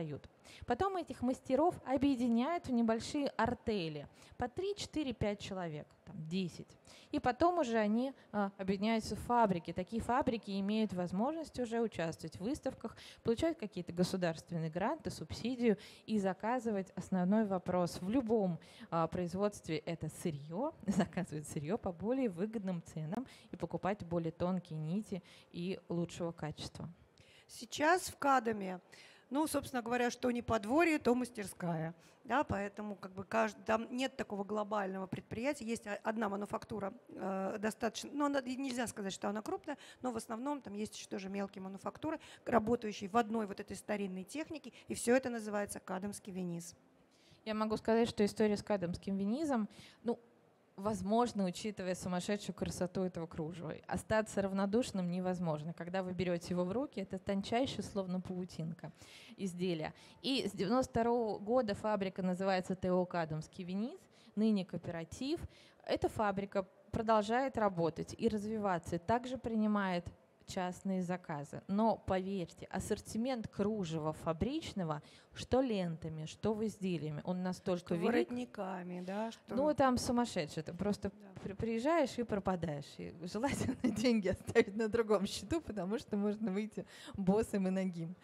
Потом этих мастеров объединяют в небольшие артели, по 3, 4, 5 человек, там 10. И потом уже они а, объединяются в фабрики. Такие фабрики имеют возможность уже участвовать в выставках, получать какие-то государственные гранты, субсидию и заказывать основной вопрос. В любом а, производстве это сырье, заказывать сырье по более выгодным ценам и покупать более тонкие нити и лучшего качества. Сейчас в Кадаме ну, собственно говоря, что не подворье, то мастерская. Да, поэтому как бы каждый, там нет такого глобального предприятия. Есть одна мануфактура э, достаточно, ну, она, нельзя сказать, что она крупная, но в основном там есть еще тоже мелкие мануфактуры, работающие в одной вот этой старинной технике, и все это называется кадамский вениз. Я могу сказать, что история с кадамским винизом, ну, возможно, учитывая сумасшедшую красоту этого кружева. Остаться равнодушным невозможно. Когда вы берете его в руки, это тончайшая, словно паутинка, изделия. И с 92 года фабрика называется ТО «Кадамский винит», ныне кооператив. Эта фабрика продолжает работать и развиваться, также принимает частные заказы. Но поверьте, ассортимент кружева фабричного, что лентами, что в изделиями, он настолько велик. воротниками, да? Что... Ну, там сумасшедший. Ты просто да. приезжаешь и пропадаешь. И желательно деньги оставить на другом счету, потому что можно выйти боссом и ногим.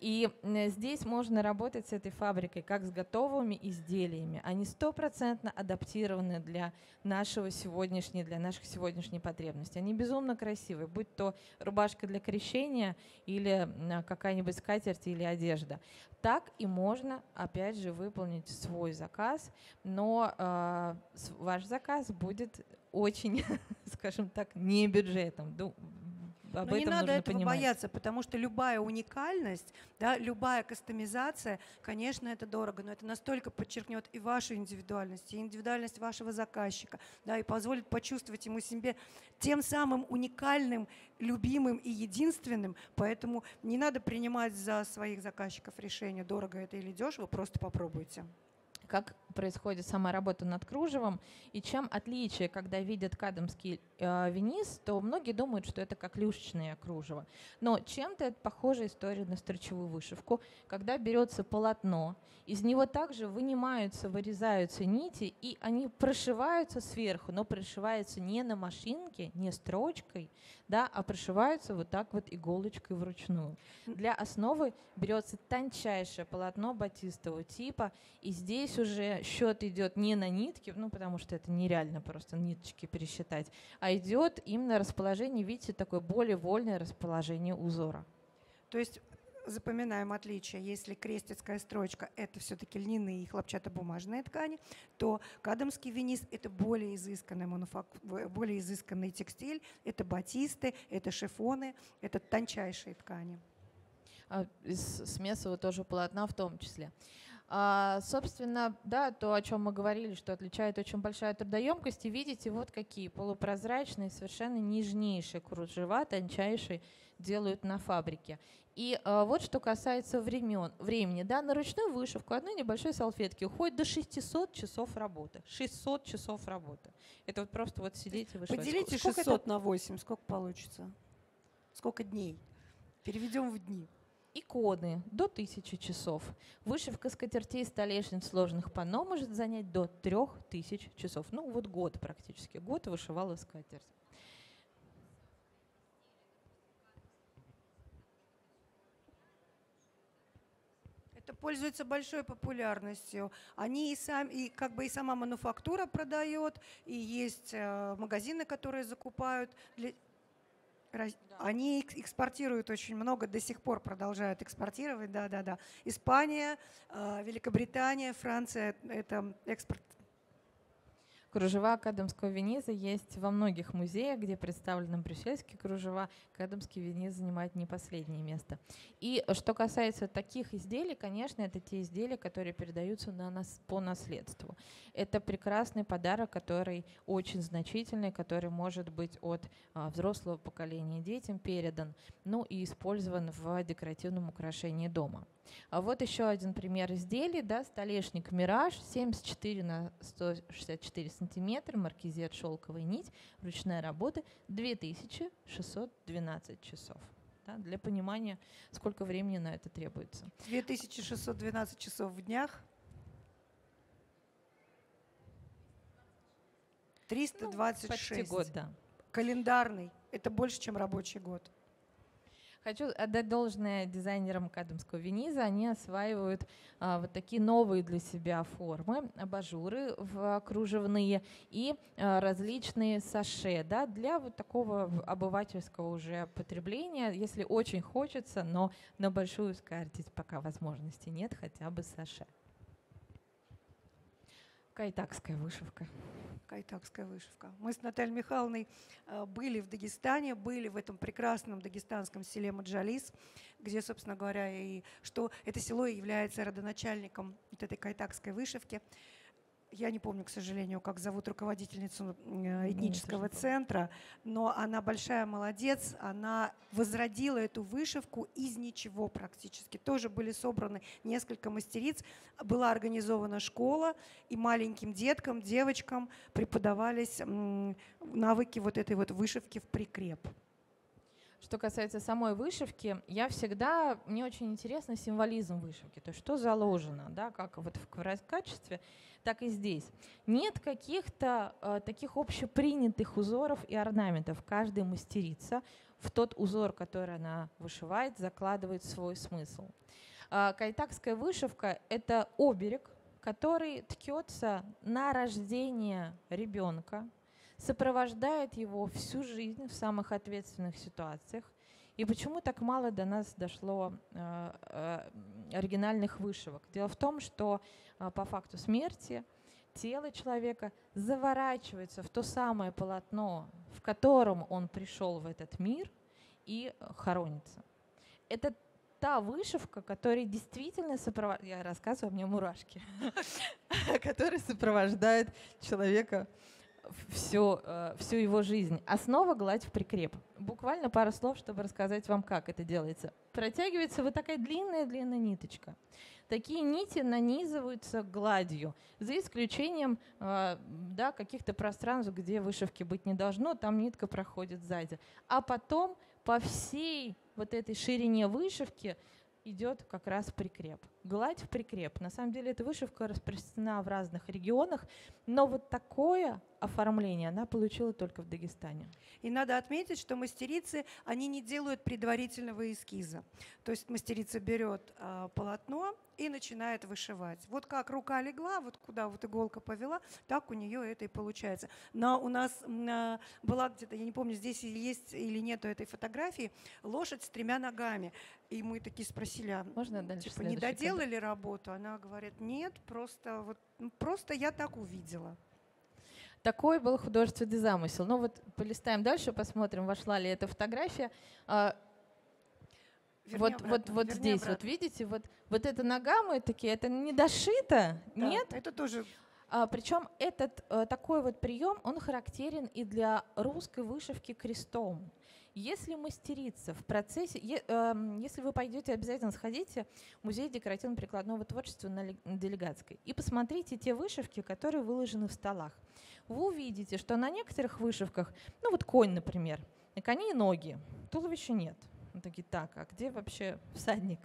И здесь можно работать с этой фабрикой как с готовыми изделиями. Они стопроцентно адаптированы для нашего сегодняшней, для наших сегодняшней потребностей. Они безумно красивые, будь то рубашка для крещения или какая-нибудь скатерть или одежда. Так и можно, опять же, выполнить свой заказ, но э, ваш заказ будет очень, скажем так, не бюджетом об Но этом не надо нужно этого понимать. бояться, потому что любая уникальность, да, любая кастомизация, конечно, это дорого, но это настолько подчеркнет и вашу индивидуальность, и индивидуальность вашего заказчика, да, и позволит почувствовать ему себе тем самым уникальным, любимым и единственным. Поэтому не надо принимать за своих заказчиков решение, дорого это или дешево, просто попробуйте. как происходит сама работа над кружевом и чем отличие, когда видят кадамский винис, то многие думают, что это как люшечное кружево. Но чем-то это похожая история на строчевую вышивку, когда берется полотно, из него также вынимаются, вырезаются нити, и они прошиваются сверху, но прошиваются не на машинке, не строчкой, да, а прошиваются вот так вот иголочкой вручную. Для основы берется тончайшее полотно батистового типа, и здесь уже счет идет не на нитки, ну потому что это нереально просто ниточки пересчитать, а идет именно расположение, видите, такое более вольное расположение узора. То есть запоминаем отличие. Если крестецкая строчка – это все-таки льняные и хлопчатобумажные ткани, то кадамский винис – это более изысканный, мануфак... более изысканный текстиль, это батисты, это шифоны, это тончайшие ткани. А, из смесового тоже полотна в том числе. А, собственно, да, то, о чем мы говорили, что отличает очень большая трудоемкость, и видите, вот какие полупрозрачные, совершенно нежнейшие кружева, тончайшие, делают на фабрике. И а, вот что касается времен, времени, да, на ручную вышивку одной небольшой салфетки уходит до 600 часов работы. 600 часов работы. Это вот просто вот сидеть и вышивать. Поделите Сколько 600 это? на 8, сколько получится? Сколько дней? Переведем в дни. Иконы до 1000 часов. Вышивка скатертей столешниц сложных панно может занять до 3000 часов. Ну вот год практически. Год вышивала скатерть. Это пользуется большой популярностью. Они и сам, и как бы и сама мануфактура продает, и есть э, магазины, которые закупают. Для... Раз- Они экс- экспортируют очень много, до сих пор продолжают экспортировать, да-да-да. Испания, э, Великобритания, Франция – это экспорт. Кружева Кадамского виниза есть во многих музеях, где представлены брюссельские кружева. Кадамский виниз занимает не последнее место. И что касается таких изделий, конечно, это те изделия, которые передаются на нас по наследству. Это прекрасный подарок, который очень значительный, который может быть от а, взрослого поколения детям передан, ну и использован в декоративном украшении дома. А вот еще один пример изделий, да, столешник «Мираж», 74 на 164 сантиметра, маркизет «Шелковая нить», ручная работа, 2612 часов. Да, для понимания, сколько времени на это требуется. 2612 часов в днях. 326. Почти год, да. Календарный. Это больше, чем рабочий год. Хочу отдать должное дизайнерам кадамского виниза. Они осваивают а, вот такие новые для себя формы, абажуры в, кружевные и а, различные саше да, для вот такого обывательского уже потребления, если очень хочется, но на большую скатерть пока возможности нет, хотя бы саше. Кайтакская вышивка. Кайтакская вышивка. Мы с Натальей Михайловной э, были в Дагестане, были в этом прекрасном дагестанском селе Маджалис, где, собственно говоря, и что это село является родоначальником вот этой кайтакской вышивки. Я не помню, к сожалению, как зовут руководительницу э, этнического не помню. центра, но она большая молодец, она возродила эту вышивку из ничего практически. Тоже были собраны несколько мастериц, была организована школа, и маленьким деткам, девочкам преподавались навыки вот этой вот вышивки в прикреп. Что касается самой вышивки, я всегда, мне очень интересно символизм вышивки, то есть что заложено, да, как вот в качестве, так и здесь. Нет каких-то э, таких общепринятых узоров и орнаментов. Каждая мастерица в тот узор, который она вышивает, закладывает свой смысл. А, Кайтакская вышивка – это оберег, который ткется на рождение ребенка, сопровождает его всю жизнь в самых ответственных ситуациях. И почему так мало до нас дошло э, э, оригинальных вышивок? Дело в том, что э, по факту смерти тело человека заворачивается в то самое полотно, в котором он пришел в этот мир, и хоронится. Это та вышивка, которая действительно сопровождает, я рассказываю, у меня мурашки, которая сопровождает человека всю, э, всю его жизнь. Основа гладь в прикреп. Буквально пару слов, чтобы рассказать вам, как это делается. Протягивается вот такая длинная-длинная ниточка. Такие нити нанизываются гладью, за исключением э, да, каких-то пространств, где вышивки быть не должно, там нитка проходит сзади. А потом по всей вот этой ширине вышивки идет как раз прикреп. Гладь в прикреп. На самом деле эта вышивка распространена в разных регионах, но вот такое оформление она получила только в Дагестане. И надо отметить, что мастерицы, они не делают предварительного эскиза. То есть мастерица берет э, полотно и начинает вышивать. Вот как рука легла, вот куда вот иголка повела, так у нее это и получается. Но у нас э, была где-то, я не помню, здесь есть или нет этой фотографии, лошадь с тремя ногами. И мы такие спросили, а Можно дальше типа, не доделали кадр? работу? Она говорит, нет, просто, вот, просто я так увидела. Такой был художественный замысел. Ну вот полистаем дальше, посмотрим, вошла ли эта фотография. А, верни вот, обратно, вот, вот здесь, обратно. вот видите, вот, вот эта нога мы такие, это не дошито, да, нет? Это тоже. А, причем этот а, такой вот прием, он характерен и для русской вышивки крестом. Если мастерица в процессе, е, э, если вы пойдете, обязательно сходите в музей декоративно-прикладного творчества на Делегатской и посмотрите те вышивки, которые выложены в столах. Вы увидите, что на некоторых вышивках, ну вот конь, например, на коне ноги, туловища нет. Мы такие, так, а где вообще всадник?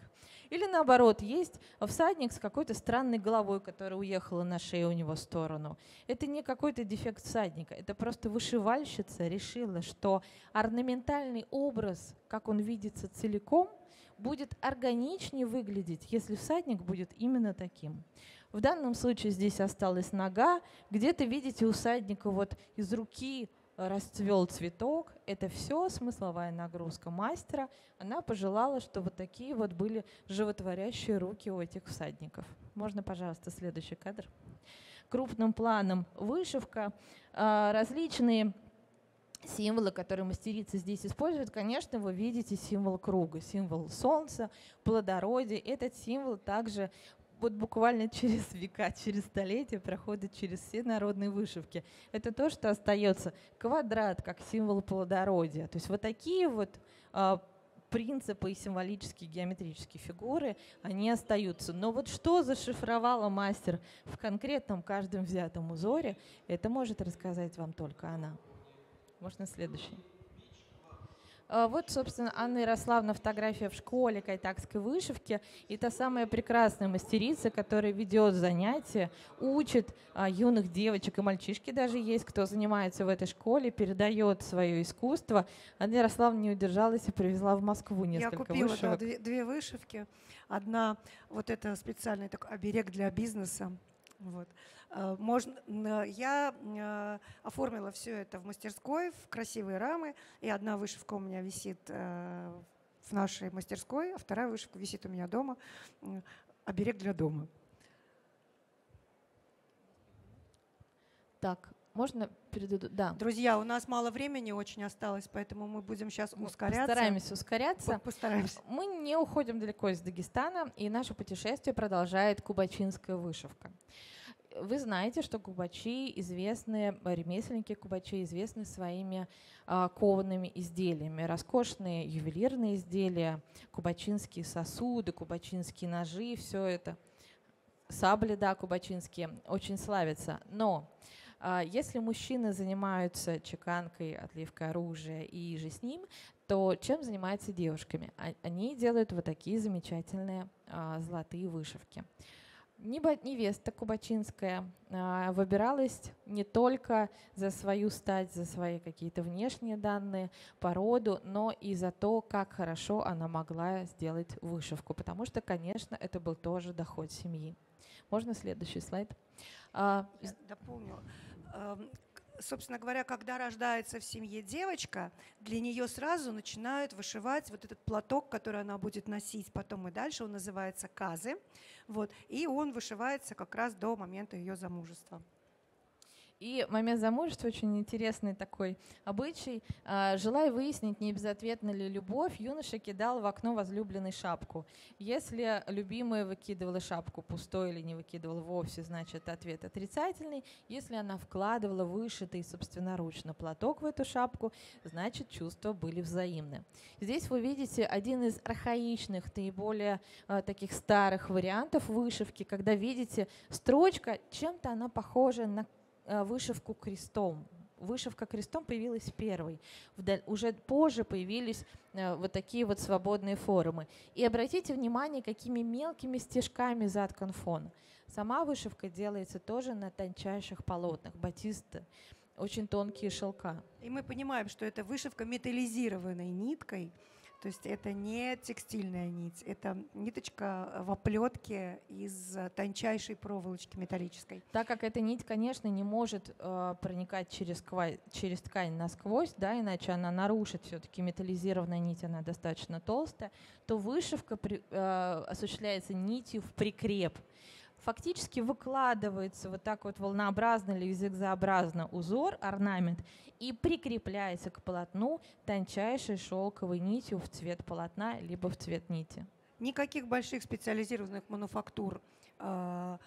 Или наоборот, есть всадник с какой-то странной головой, которая уехала на шею у него в сторону. Это не какой-то дефект всадника, это просто вышивальщица решила, что орнаментальный образ, как он видится целиком, будет органичнее выглядеть, если всадник будет именно таким. В данном случае здесь осталась нога. Где-то, видите, у всадника вот из руки расцвел цветок. Это все смысловая нагрузка мастера. Она пожелала, что вот такие вот были животворящие руки у этих всадников. Можно, пожалуйста, следующий кадр. Крупным планом вышивка, а, различные символы, которые мастерица здесь использует, конечно, вы видите символ круга, символ солнца, плодородия. Этот символ также вот буквально через века, через столетия проходит через все народные вышивки. Это то, что остается. Квадрат как символ плодородия. То есть вот такие вот а, принципы и символические геометрические фигуры, они остаются. Но вот что зашифровала мастер в конкретном каждом взятом узоре, это может рассказать вам только она. Можно следующий. А, вот, собственно, Анна Ярославна фотография в школе кайтакской вышивки. И та самая прекрасная мастерица, которая ведет занятия, учит а, юных девочек и мальчишки даже есть, кто занимается в этой школе, передает свое искусство. Анна Ярославна не удержалась и привезла в Москву несколько Я купила вышивок. Да, две, две вышивки. Одна, вот это специальный такой оберег для бизнеса. Вот. Э, можно, я э, оформила все это в мастерской, в красивые рамы, и одна вышивка у меня висит э, в нашей мастерской, а вторая вышивка висит у меня дома. Оберег для дома. Так, можно перейду? Да. Друзья, у нас мало времени очень осталось, поэтому мы будем сейчас ускоряться. Постараемся ускоряться. Постараемся. Мы не уходим далеко из Дагестана, и наше путешествие продолжает кубачинская вышивка. Вы знаете, что кубачи известны, ремесленники кубачи известны своими а, коваными изделиями. Роскошные ювелирные изделия, кубачинские сосуды, кубачинские ножи, все это. Сабли, да, кубачинские, очень славятся. Но а, если мужчины занимаются чеканкой, отливкой оружия и же с ним, то чем занимаются девушками? А, они делают вот такие замечательные а, золотые вышивки невеста кубачинская а, выбиралась не только за свою стать, за свои какие-то внешние данные, породу, но и за то, как хорошо она могла сделать вышивку, потому что, конечно, это был тоже доход семьи. Можно следующий слайд? А, Я дополню собственно говоря, когда рождается в семье девочка, для нее сразу начинают вышивать вот этот платок, который она будет носить потом и дальше. Он называется казы. Вот, и он вышивается как раз до момента ее замужества. И момент замужества очень интересный такой обычай. А, желая выяснить, не безответна ли любовь, юноша кидал в окно возлюбленной шапку. Если любимая выкидывала шапку пустой или не выкидывала вовсе, значит ответ отрицательный. Если она вкладывала вышитый собственноручно платок в эту шапку, значит чувства были взаимны. Здесь вы видите один из архаичных, наиболее э, таких старых вариантов вышивки, когда видите строчка, чем-то она похожа на вышивку крестом. Вышивка крестом появилась первой. Уже позже появились э, вот такие вот свободные формы. И обратите внимание, какими мелкими стежками заткан фон. Сама вышивка делается тоже на тончайших полотнах, батисты, очень тонкие шелка. И мы понимаем, что это вышивка металлизированной ниткой, то есть это не текстильная нить, это ниточка в оплетке из тончайшей проволочки металлической. Так как эта нить, конечно, не может э, проникать через, ква- через ткань насквозь, да, иначе она нарушит все-таки металлизированная нить, она достаточно толстая, то вышивка при, э, осуществляется нитью в прикреп фактически выкладывается вот так вот волнообразно или зигзообразно узор, орнамент, и прикрепляется к полотну тончайшей шелковой нитью в цвет полотна, либо в цвет нити. Никаких больших специализированных мануфактур э,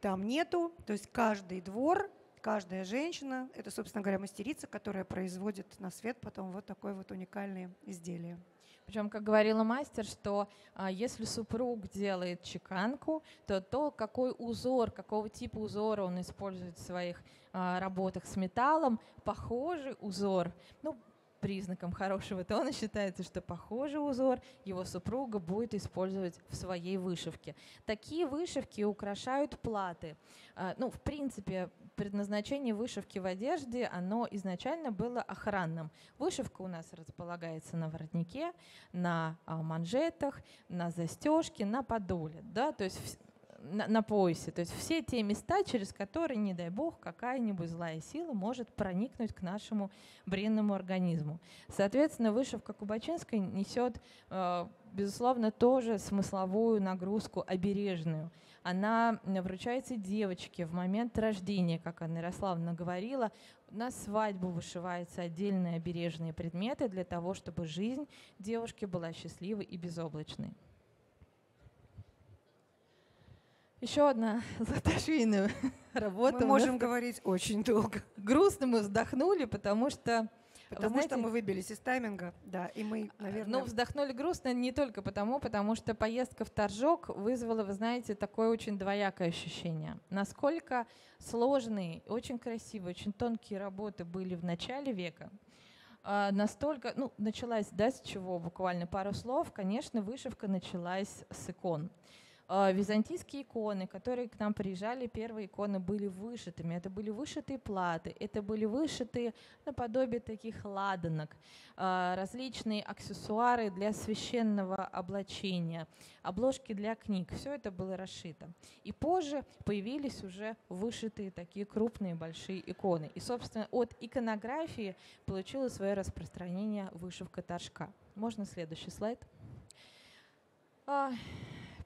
там нету, то есть каждый двор, каждая женщина, это, собственно говоря, мастерица, которая производит на свет потом вот такое вот уникальное изделие. Причем, как говорила мастер, что а, если супруг делает чеканку, то то, какой узор, какого типа узора он использует в своих а, работах с металлом, похожий узор, ну, признаком хорошего тона считается, что похожий узор его супруга будет использовать в своей вышивке. Такие вышивки украшают платы. А, ну, в принципе, предназначение вышивки в одежде, оно изначально было охранным. Вышивка у нас располагается на воротнике, на а, манжетах, на застежке, на подоле. Да? То есть на, на поясе. То есть все те места, через которые, не дай бог, какая-нибудь злая сила может проникнуть к нашему бренному организму. Соответственно, вышивка Кубачинской несет, э, безусловно, тоже смысловую нагрузку обережную. Она вручается девочке в момент рождения, как Анна Ярославовна говорила. На свадьбу вышиваются отдельные обережные предметы для того, чтобы жизнь девушки была счастливой и безоблачной. Еще одна золотошвейная работа. Мы можем говорить очень долго. Грустно мы вздохнули, потому что Потому знаете, что мы выбились из тайминга, да, и мы, наверное... Ну, вздохнули грустно не только потому, потому что поездка в Торжок вызвала, вы знаете, такое очень двоякое ощущение. Насколько сложные, очень красивые, очень тонкие работы были в начале века, а, настолько, ну, началась, да, с чего, буквально пару слов, конечно, вышивка началась с икон. А, византийские иконы, которые к нам приезжали, первые иконы были вышитыми. Это были вышитые платы, это были вышитые наподобие таких ладанок, а, различные аксессуары для священного облачения, обложки для книг. Все это было расшито. И позже появились уже вышитые такие крупные большие иконы. И, собственно, от иконографии получила свое распространение вышивка торжка. Можно следующий слайд?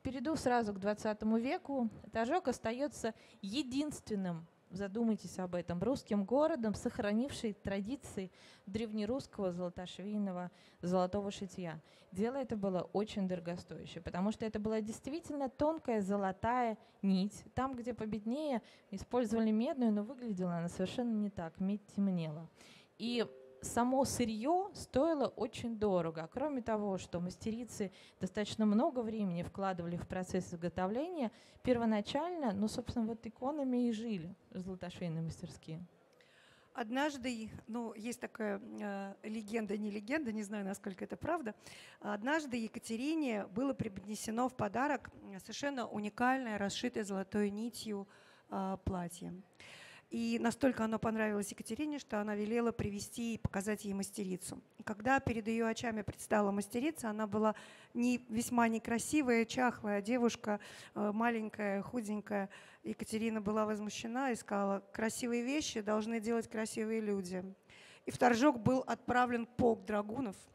Перейду сразу к 20 веку. Тажок остается единственным, задумайтесь об этом, русским городом, сохранивший традиции древнерусского золотошвейного золотого шитья. Дело это было очень дорогостоящее, потому что это была действительно тонкая золотая нить. Там, где победнее, использовали медную, но выглядела она совершенно не так, медь темнела. И само сырье стоило очень дорого. Кроме того, что мастерицы достаточно много времени вкладывали в процесс изготовления, первоначально, ну, собственно, вот иконами и жили золотошвейные мастерские. Однажды, ну, есть такая э, легенда, не легенда, не знаю, насколько это правда. Однажды Екатерине было преподнесено в подарок совершенно уникальное, расшитое золотой нитью э, платье. И настолько оно понравилось Екатерине, что она велела привести и показать ей мастерицу. И когда перед ее очами предстала мастерица, она была не, весьма некрасивая, чахлая девушка, э, маленькая, худенькая. Екатерина была возмущена и сказала, красивые вещи должны делать красивые люди. И в торжок был отправлен полк драгунов –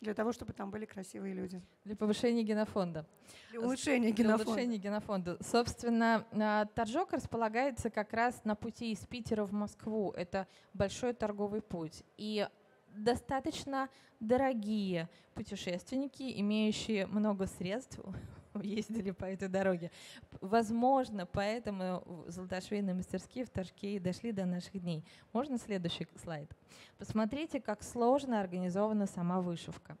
для того, чтобы там были красивые люди. Для повышения генофонда. Для улучшения Для генофонда. улучшения генофонда. Собственно, а, Торжок располагается как раз на пути из Питера в Москву. Это большой торговый путь. И достаточно дорогие путешественники, имеющие много средств, ездили по этой дороге. Возможно, поэтому золотошвейные мастерские в и дошли до наших дней. Можно следующий слайд? Посмотрите, как сложно организована сама вышивка.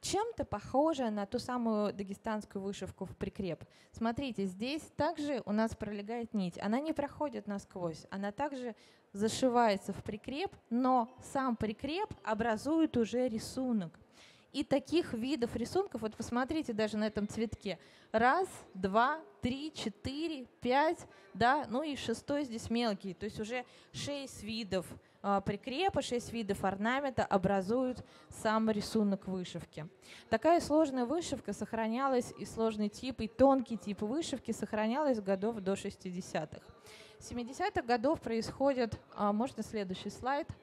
Чем-то похожа на ту самую дагестанскую вышивку в прикреп. Смотрите, здесь также у нас пролегает нить. Она не проходит насквозь, она также зашивается в прикреп, но сам прикреп образует уже рисунок. И таких видов рисунков, вот посмотрите даже на этом цветке, раз, два, три, четыре, пять, да, ну и шестой здесь мелкий, то есть уже шесть видов а, прикрепа, шесть видов орнамента образуют сам рисунок вышивки. Такая сложная вышивка сохранялась, и сложный тип, и тонкий тип вышивки сохранялась годов до 60-х. 70-х годов происходит, а, можно следующий слайд –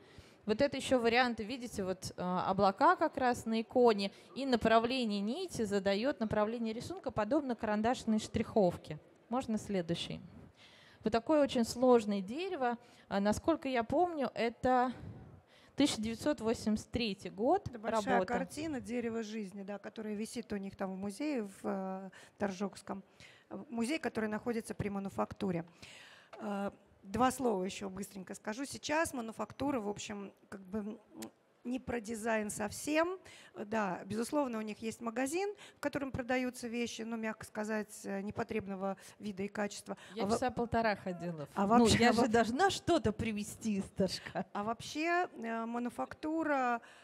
вот это еще варианты, видите, вот э, облака как раз на иконе, и направление нити задает направление рисунка, подобно карандашной штриховке. Можно следующий. Вот такое очень сложное дерево. А, насколько я помню, это 1983 год. Это большая работа. картина «Дерево жизни», да, которая висит у них там в музее в э, Торжокском. Музей, который находится при мануфактуре. Э, Два слова еще быстренько скажу. Сейчас мануфактура, в общем, как бы не про дизайн совсем. Да, безусловно, у них есть магазин, в котором продаются вещи, ну, мягко сказать, непотребного вида и качества. Я а часа в... полтора ходила. А ну, вообще, я же должна что-то привезти из. А вообще э, мануфактура Э,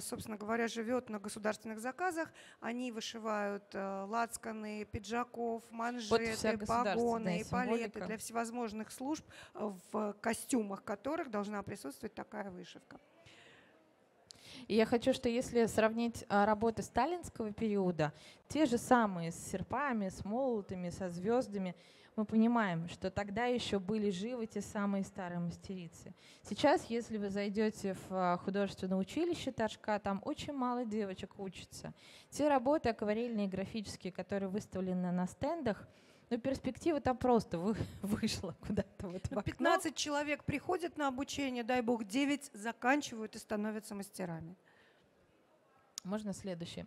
собственно говоря, живет на государственных заказах. Они вышивают э, лацканы пиджаков, манжеты, вот погоны, палеты для всевозможных служб, э, в костюмах которых должна присутствовать такая вышивка. И я хочу, что если сравнить работы сталинского периода, те же самые с серпами, с молотами, со звездами, мы понимаем, что тогда еще были живы те самые старые мастерицы. Сейчас, если вы зайдете в а, художественное училище Ташка, там очень мало девочек учатся. Те работы акварельные, графические, которые выставлены на стендах, ну, перспектива там просто вы, вышла куда-то вот в окно. 15 человек приходят на обучение, дай бог, 9 заканчивают и становятся мастерами. Можно следующее.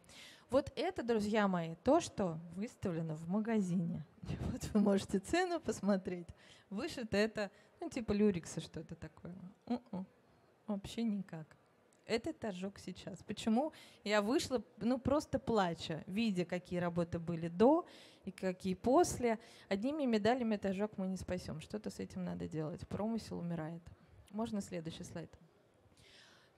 Вот это, друзья мои, то, что выставлено в магазине. Вот вы можете цену посмотреть. Вышито это, ну, типа люрикса что-то такое. У-у. Вообще никак. Это торжок сейчас. Почему я вышла, ну, просто плача, видя, какие работы были до и какие после. Одними медалями торжок мы не спасем. Что-то с этим надо делать. Промысел умирает. Можно следующий слайд?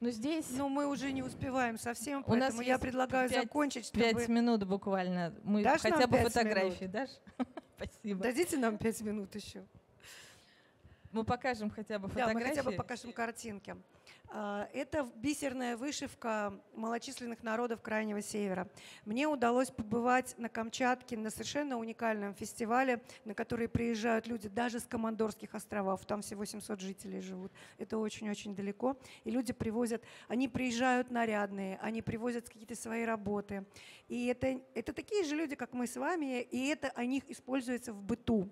Ну здесь... Ну мы уже не успеваем совсем, поэтому У нас я предлагаю 5, закончить, чтобы... Пять минут буквально. Мы Дашь хотя бы фотографии, минут? дашь? Спасибо. Дадите нам пять минут еще. Мы покажем хотя бы фотографии. Да, мы хотя бы покажем картинки. А, это бисерная вышивка малочисленных народов Крайнего Севера. Мне удалось побывать на Камчатке на совершенно уникальном фестивале, на который приезжают люди даже с Командорских островов. Там всего 700 жителей живут. Это очень-очень далеко. И люди привозят, они приезжают нарядные, они привозят какие-то свои работы. И это, это такие же люди, как мы с вами, и это о них используется в быту.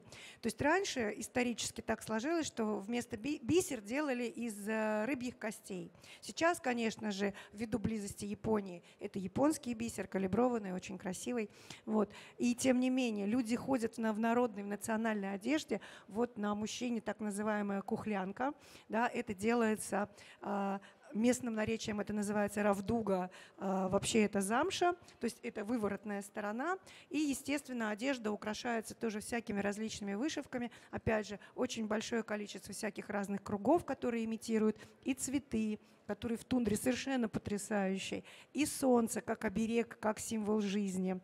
То есть раньше исторически так сложилось, что вместо бисер делали из э, рыбьих костей. Сейчас, конечно же, ввиду близости Японии, это японский бисер, калиброванный, очень красивый. Вот. И тем не менее, люди ходят в народной, в национальной одежде. Вот на мужчине так называемая кухлянка. Да, это делается а, местным наречием это называется равдуга, а, вообще это замша, то есть это выворотная сторона. И, естественно, одежда украшается тоже всякими различными вышивками. Опять же, очень большое количество всяких разных кругов, которые имитируют и цветы, которые в тундре совершенно потрясающие, и солнце как оберег, как символ жизни.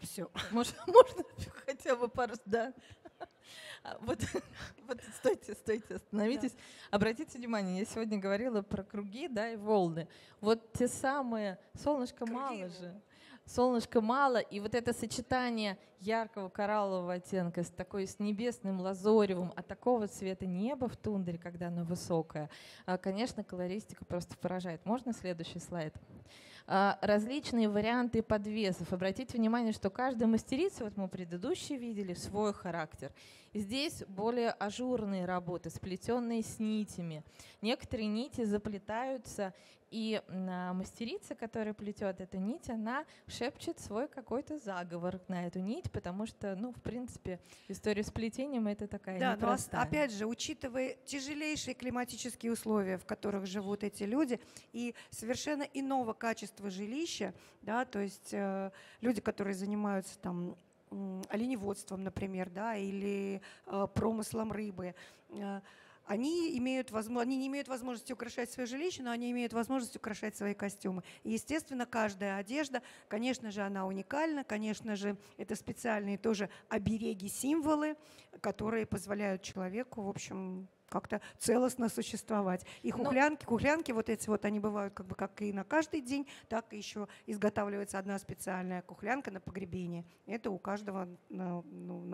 Все. Можно, можно хотя бы пару, да. А, вот, вот стойте, стойте, остановитесь. Да. Обратите внимание, я сегодня говорила про круги, да, и волны. Вот те самые, солнышко круги. мало же. солнышка мало, и вот это сочетание яркого кораллового оттенка с такой с небесным лазоревым, а такого цвета неба в тундре, когда оно высокое, а, конечно, колористика просто поражает. Можно следующий слайд? А, различные варианты подвесов. Обратите внимание, что каждая мастерица, вот мы предыдущие видели, свой характер. Здесь более ажурные работы, сплетенные с нитями. Некоторые нити заплетаются, и мастерица, которая плетет эту нить, она шепчет свой какой-то заговор на эту нить, потому что, ну, в принципе, история с плетением это такая да, непростая. но опять же, учитывая тяжелейшие климатические условия, в которых живут эти люди, и совершенно иного качества жилища, да, то есть э, люди, которые занимаются там оленеводством, например, да, или э, промыслом рыбы. Э, они, имеют они не имеют возможности украшать свое жилище, но они имеют возможность украшать свои костюмы. И, естественно, каждая одежда, конечно же, она уникальна, конечно же, это специальные тоже обереги, символы, которые позволяют человеку, в общем, как-то целостно существовать. И хухлянки, кухлянки вот эти вот, они бывают как бы как и на каждый день, так и еще изготавливается одна специальная кухлянка на погребение. Это у каждого, ну,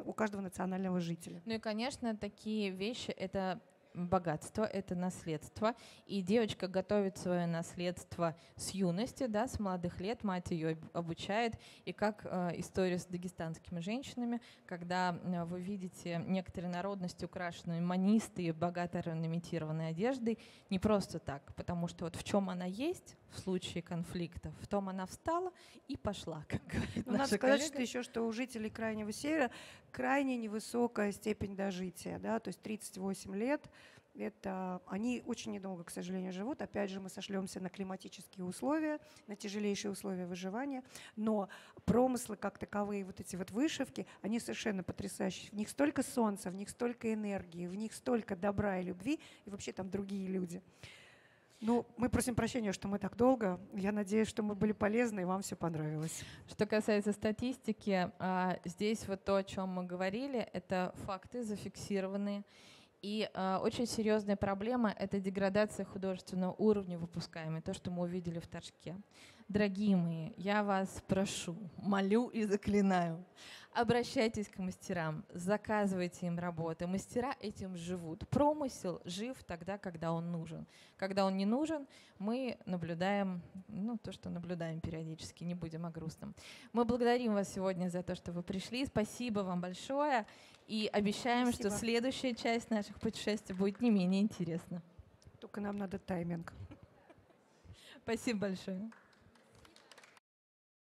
у каждого национального жителя. Ну и, конечно, такие вещи, это богатство, это наследство. И девочка готовит свое наследство с юности, да, с молодых лет. Мать ее обучает. И как э, история с дагестанскими женщинами, когда э, вы видите некоторые народности, украшенные манисты, богато орнаментированной одеждой, не просто так, потому что вот в чем она есть в случае конфликта, в том она встала и пошла, как говорит ну, Надо сказать, коллега. что еще, что у жителей Крайнего Севера крайне невысокая степень дожития, да, то есть 38 лет, это они очень недолго, к сожалению, живут. Опять же, мы сошлемся на климатические условия, на тяжелейшие условия выживания. Но промыслы как таковые, вот эти вот вышивки, они совершенно потрясающие. В них столько солнца, в них столько энергии, в них столько добра и любви, и вообще там другие люди. Ну, мы просим прощения, что мы так долго. Я надеюсь, что мы были полезны и вам все понравилось. Что касается статистики, а, здесь вот то, о чем мы говорили, это факты зафиксированные. И э, очень серьезная проблема – это деградация художественного уровня выпускаемой, то, что мы увидели в Торжке. Дорогие мои, я вас прошу, молю и заклинаю, обращайтесь к мастерам, заказывайте им работы. Мастера этим живут. Промысел жив тогда, когда он нужен. Когда он не нужен, мы наблюдаем, ну, то, что наблюдаем периодически, не будем о грустном. Мы благодарим вас сегодня за то, что вы пришли. Спасибо вам большое. И обещаем, Спасибо. что следующая часть наших путешествий будет не менее интересна. Только нам надо тайминг. Спасибо большое.